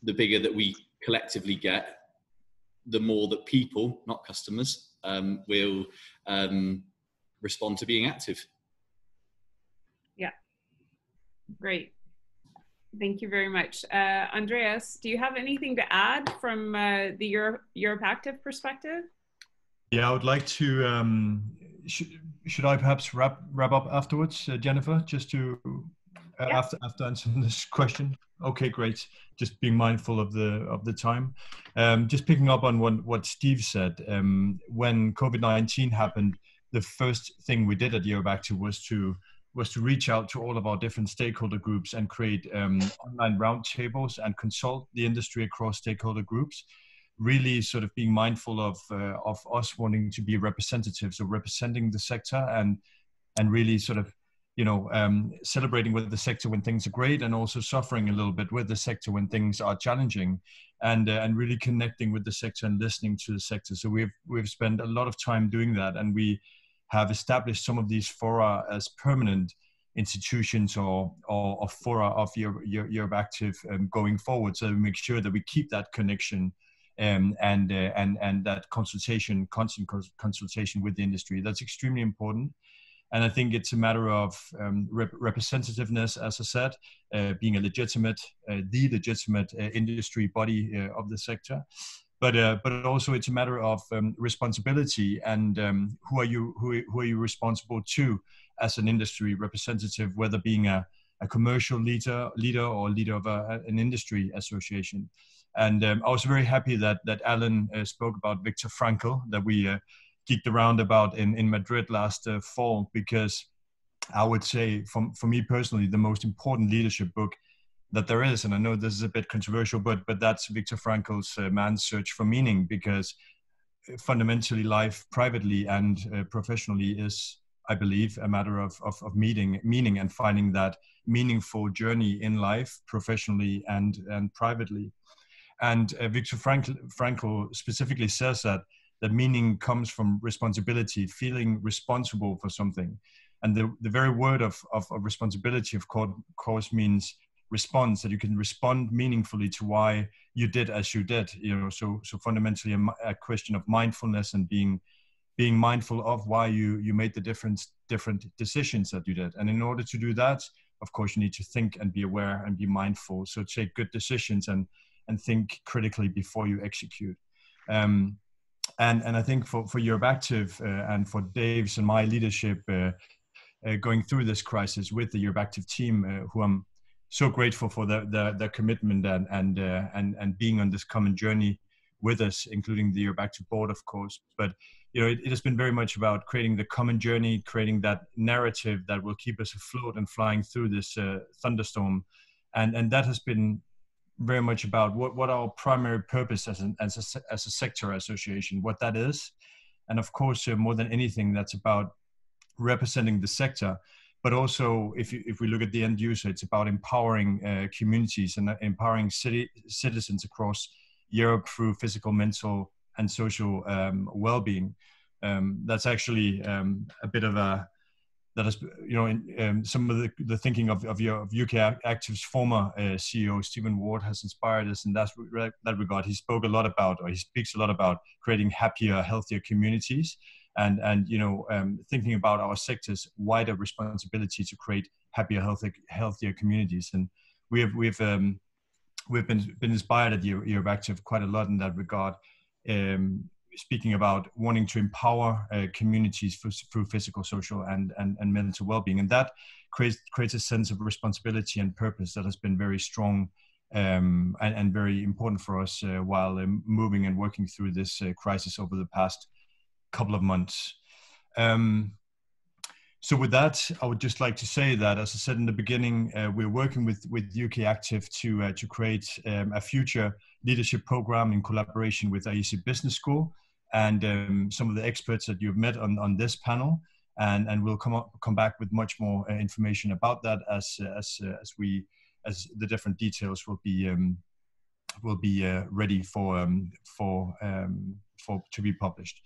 the bigger that we collectively get, the more that people, not customers, um, will um, respond to being active. Yeah, great. Thank you very much. Uh, Andreas, do you have anything to add from uh, the Europe, EuropeActive perspective? Yeah, I would like to. Um, should, should I perhaps wrap wrap up afterwards, uh, Jenifer, just to uh, yeah. after after answering this question? Okay, great. Just being mindful of the of the time. Um, just picking up on what what Steve said. Um, when COVID nineteen happened, the first thing we did at EuropeActive was to was to reach out to all of our different stakeholder groups and create um, online roundtables and consult the industry across stakeholder groups. Really, sort of being mindful of uh, of us wanting to be representatives of representing the sector and and really sort of you know um, celebrating with the sector when things are great and also suffering a little bit with the sector when things are challenging and uh, and really connecting with the sector and listening to the sector so we've we've spent a lot of time doing that and we have established some of these fora as permanent institutions or, or, or fora of your, your, EuropeActive um, going forward. So we make sure that we keep that connection um, and, uh, and, and that consultation, constant consultation with the industry. That's extremely important. And I think it's a matter of um, rep representativeness, as I said, uh, being a legitimate, uh, the legitimate uh, industry body uh, of the sector but uh, but also it's a matter of um, responsibility and um, who are you who, who are you responsible to as an industry representative, whether being a, a commercial leader leader or leader of a, an industry association. And um, I was very happy that that Alan uh, spoke about Viktor Frankl that we uh, geeked around about in in Madrid last uh, fall because I would say, from for me personally, the most important leadership book that there is, and I know this is a bit controversial, but but that's Viktor Frankl's uh, Man's Search for Meaning, because uh, fundamentally, life privately and uh, professionally is, I believe, a matter of, of of meeting meaning and finding that meaningful journey in life, professionally and and privately. And uh, Viktor Frankl, Frankl specifically says that that meaning comes from responsibility, feeling responsible for something. And the, the very word of, of, of responsibility, of course, means response that you can respond meaningfully to why you did as you did you know? So so fundamentally a, a, question of mindfulness and being being mindful of why you you made the different different decisions that you did. And in order to do that of course you need to think and be aware and be mindful. So take good decisions and and think critically before you execute. Um, and and I think for for EuropeActive uh, and for Dave's and my leadership uh, uh, going through this crisis with the EuropeActive team, uh, who I'm so grateful for the the, the commitment and and uh, and and being on this common journey with us, including the EuropeActive board, of course. But you know, it, it, has been very much about creating the common journey, creating that narrative that will keep us afloat and flying through this uh, thunderstorm, and and that has been very much about what what our primary purpose as an as a, as a sector association, what that is, and of course, uh, more than anything, that's about representing the sector but also if, you, if we look at the end user, it's about empowering uh, communities and uh, empowering city, citizens across Europe through physical, mental, and social um, well-being. Um, that's actually um, a bit of a that is you know in, um, some of the, the thinking of, of your of ukactive's former uh, CEO Steven Ward has inspired us in that that regard. He spoke a lot about or he speaks a lot about creating happier, healthier communities and and you know um, thinking about our sector's wider responsibility to create happier, healthier, healthier communities. And we have we've um, we've been been inspired at EuropeActive quite a lot in that regard. Um, speaking about wanting to empower uh, communities for, through physical, social, and, and, and mental well-being, and that creates creates a sense of responsibility and purpose that has been very strong um, and, and, very important for us uh, while um, moving and working through this uh, crisis over the past couple of months. Um, so with that, I would just like to say that, as I said in the beginning, uh, we're working with, with ukactive to, uh, to create um, a future leadership program in collaboration with IESE Business School and um, some of the experts that you've met on, on this panel. And, and we'll come, up, come back with much more uh, information about that as, uh, as, uh, as, we, as the different details will be, um, will be uh, ready for, um, for, um, for, to be published.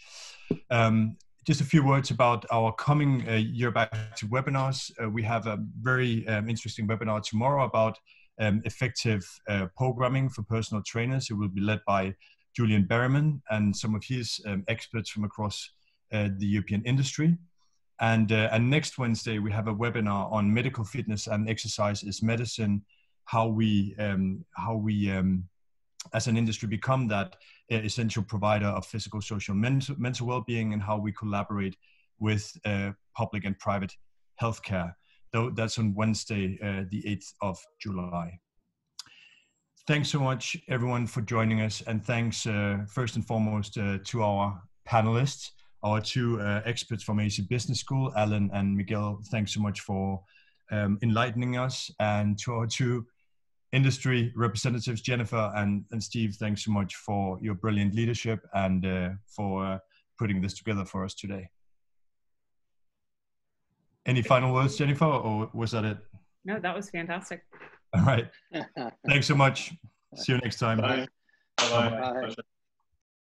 Um, just a few words about our coming uh, Back to webinars. Uh, we have a very um, interesting webinar tomorrow about um, effective uh, programming for personal trainers. It will be led by Julian Berryman and some of his um, experts from across uh, the European industry. And, uh, and next Wednesday, we have a webinar on medical fitness and exercise is medicine, how we, um, how we um, as an industry become that uh, essential provider of physical, social, mental, mental well-being, and how we collaborate with uh, public and private healthcare. Though that's on Wednesday, uh, the 8th of July. Thanks so much, everyone, for joining us, and thanks uh, first and foremost uh, to our panelists, our two uh, experts from IESE Business School, Alan and Miguel. Thanks so much for um, enlightening us, and to our two industry representatives, Jenifer and, and Steve, thanks so much for your brilliant leadership and uh, for uh, putting this together for us today. Any final words, Jenifer, or was that it? No, that was fantastic. All right. Thanks so much. See you next time. Bye. Bye. Bye. Bye.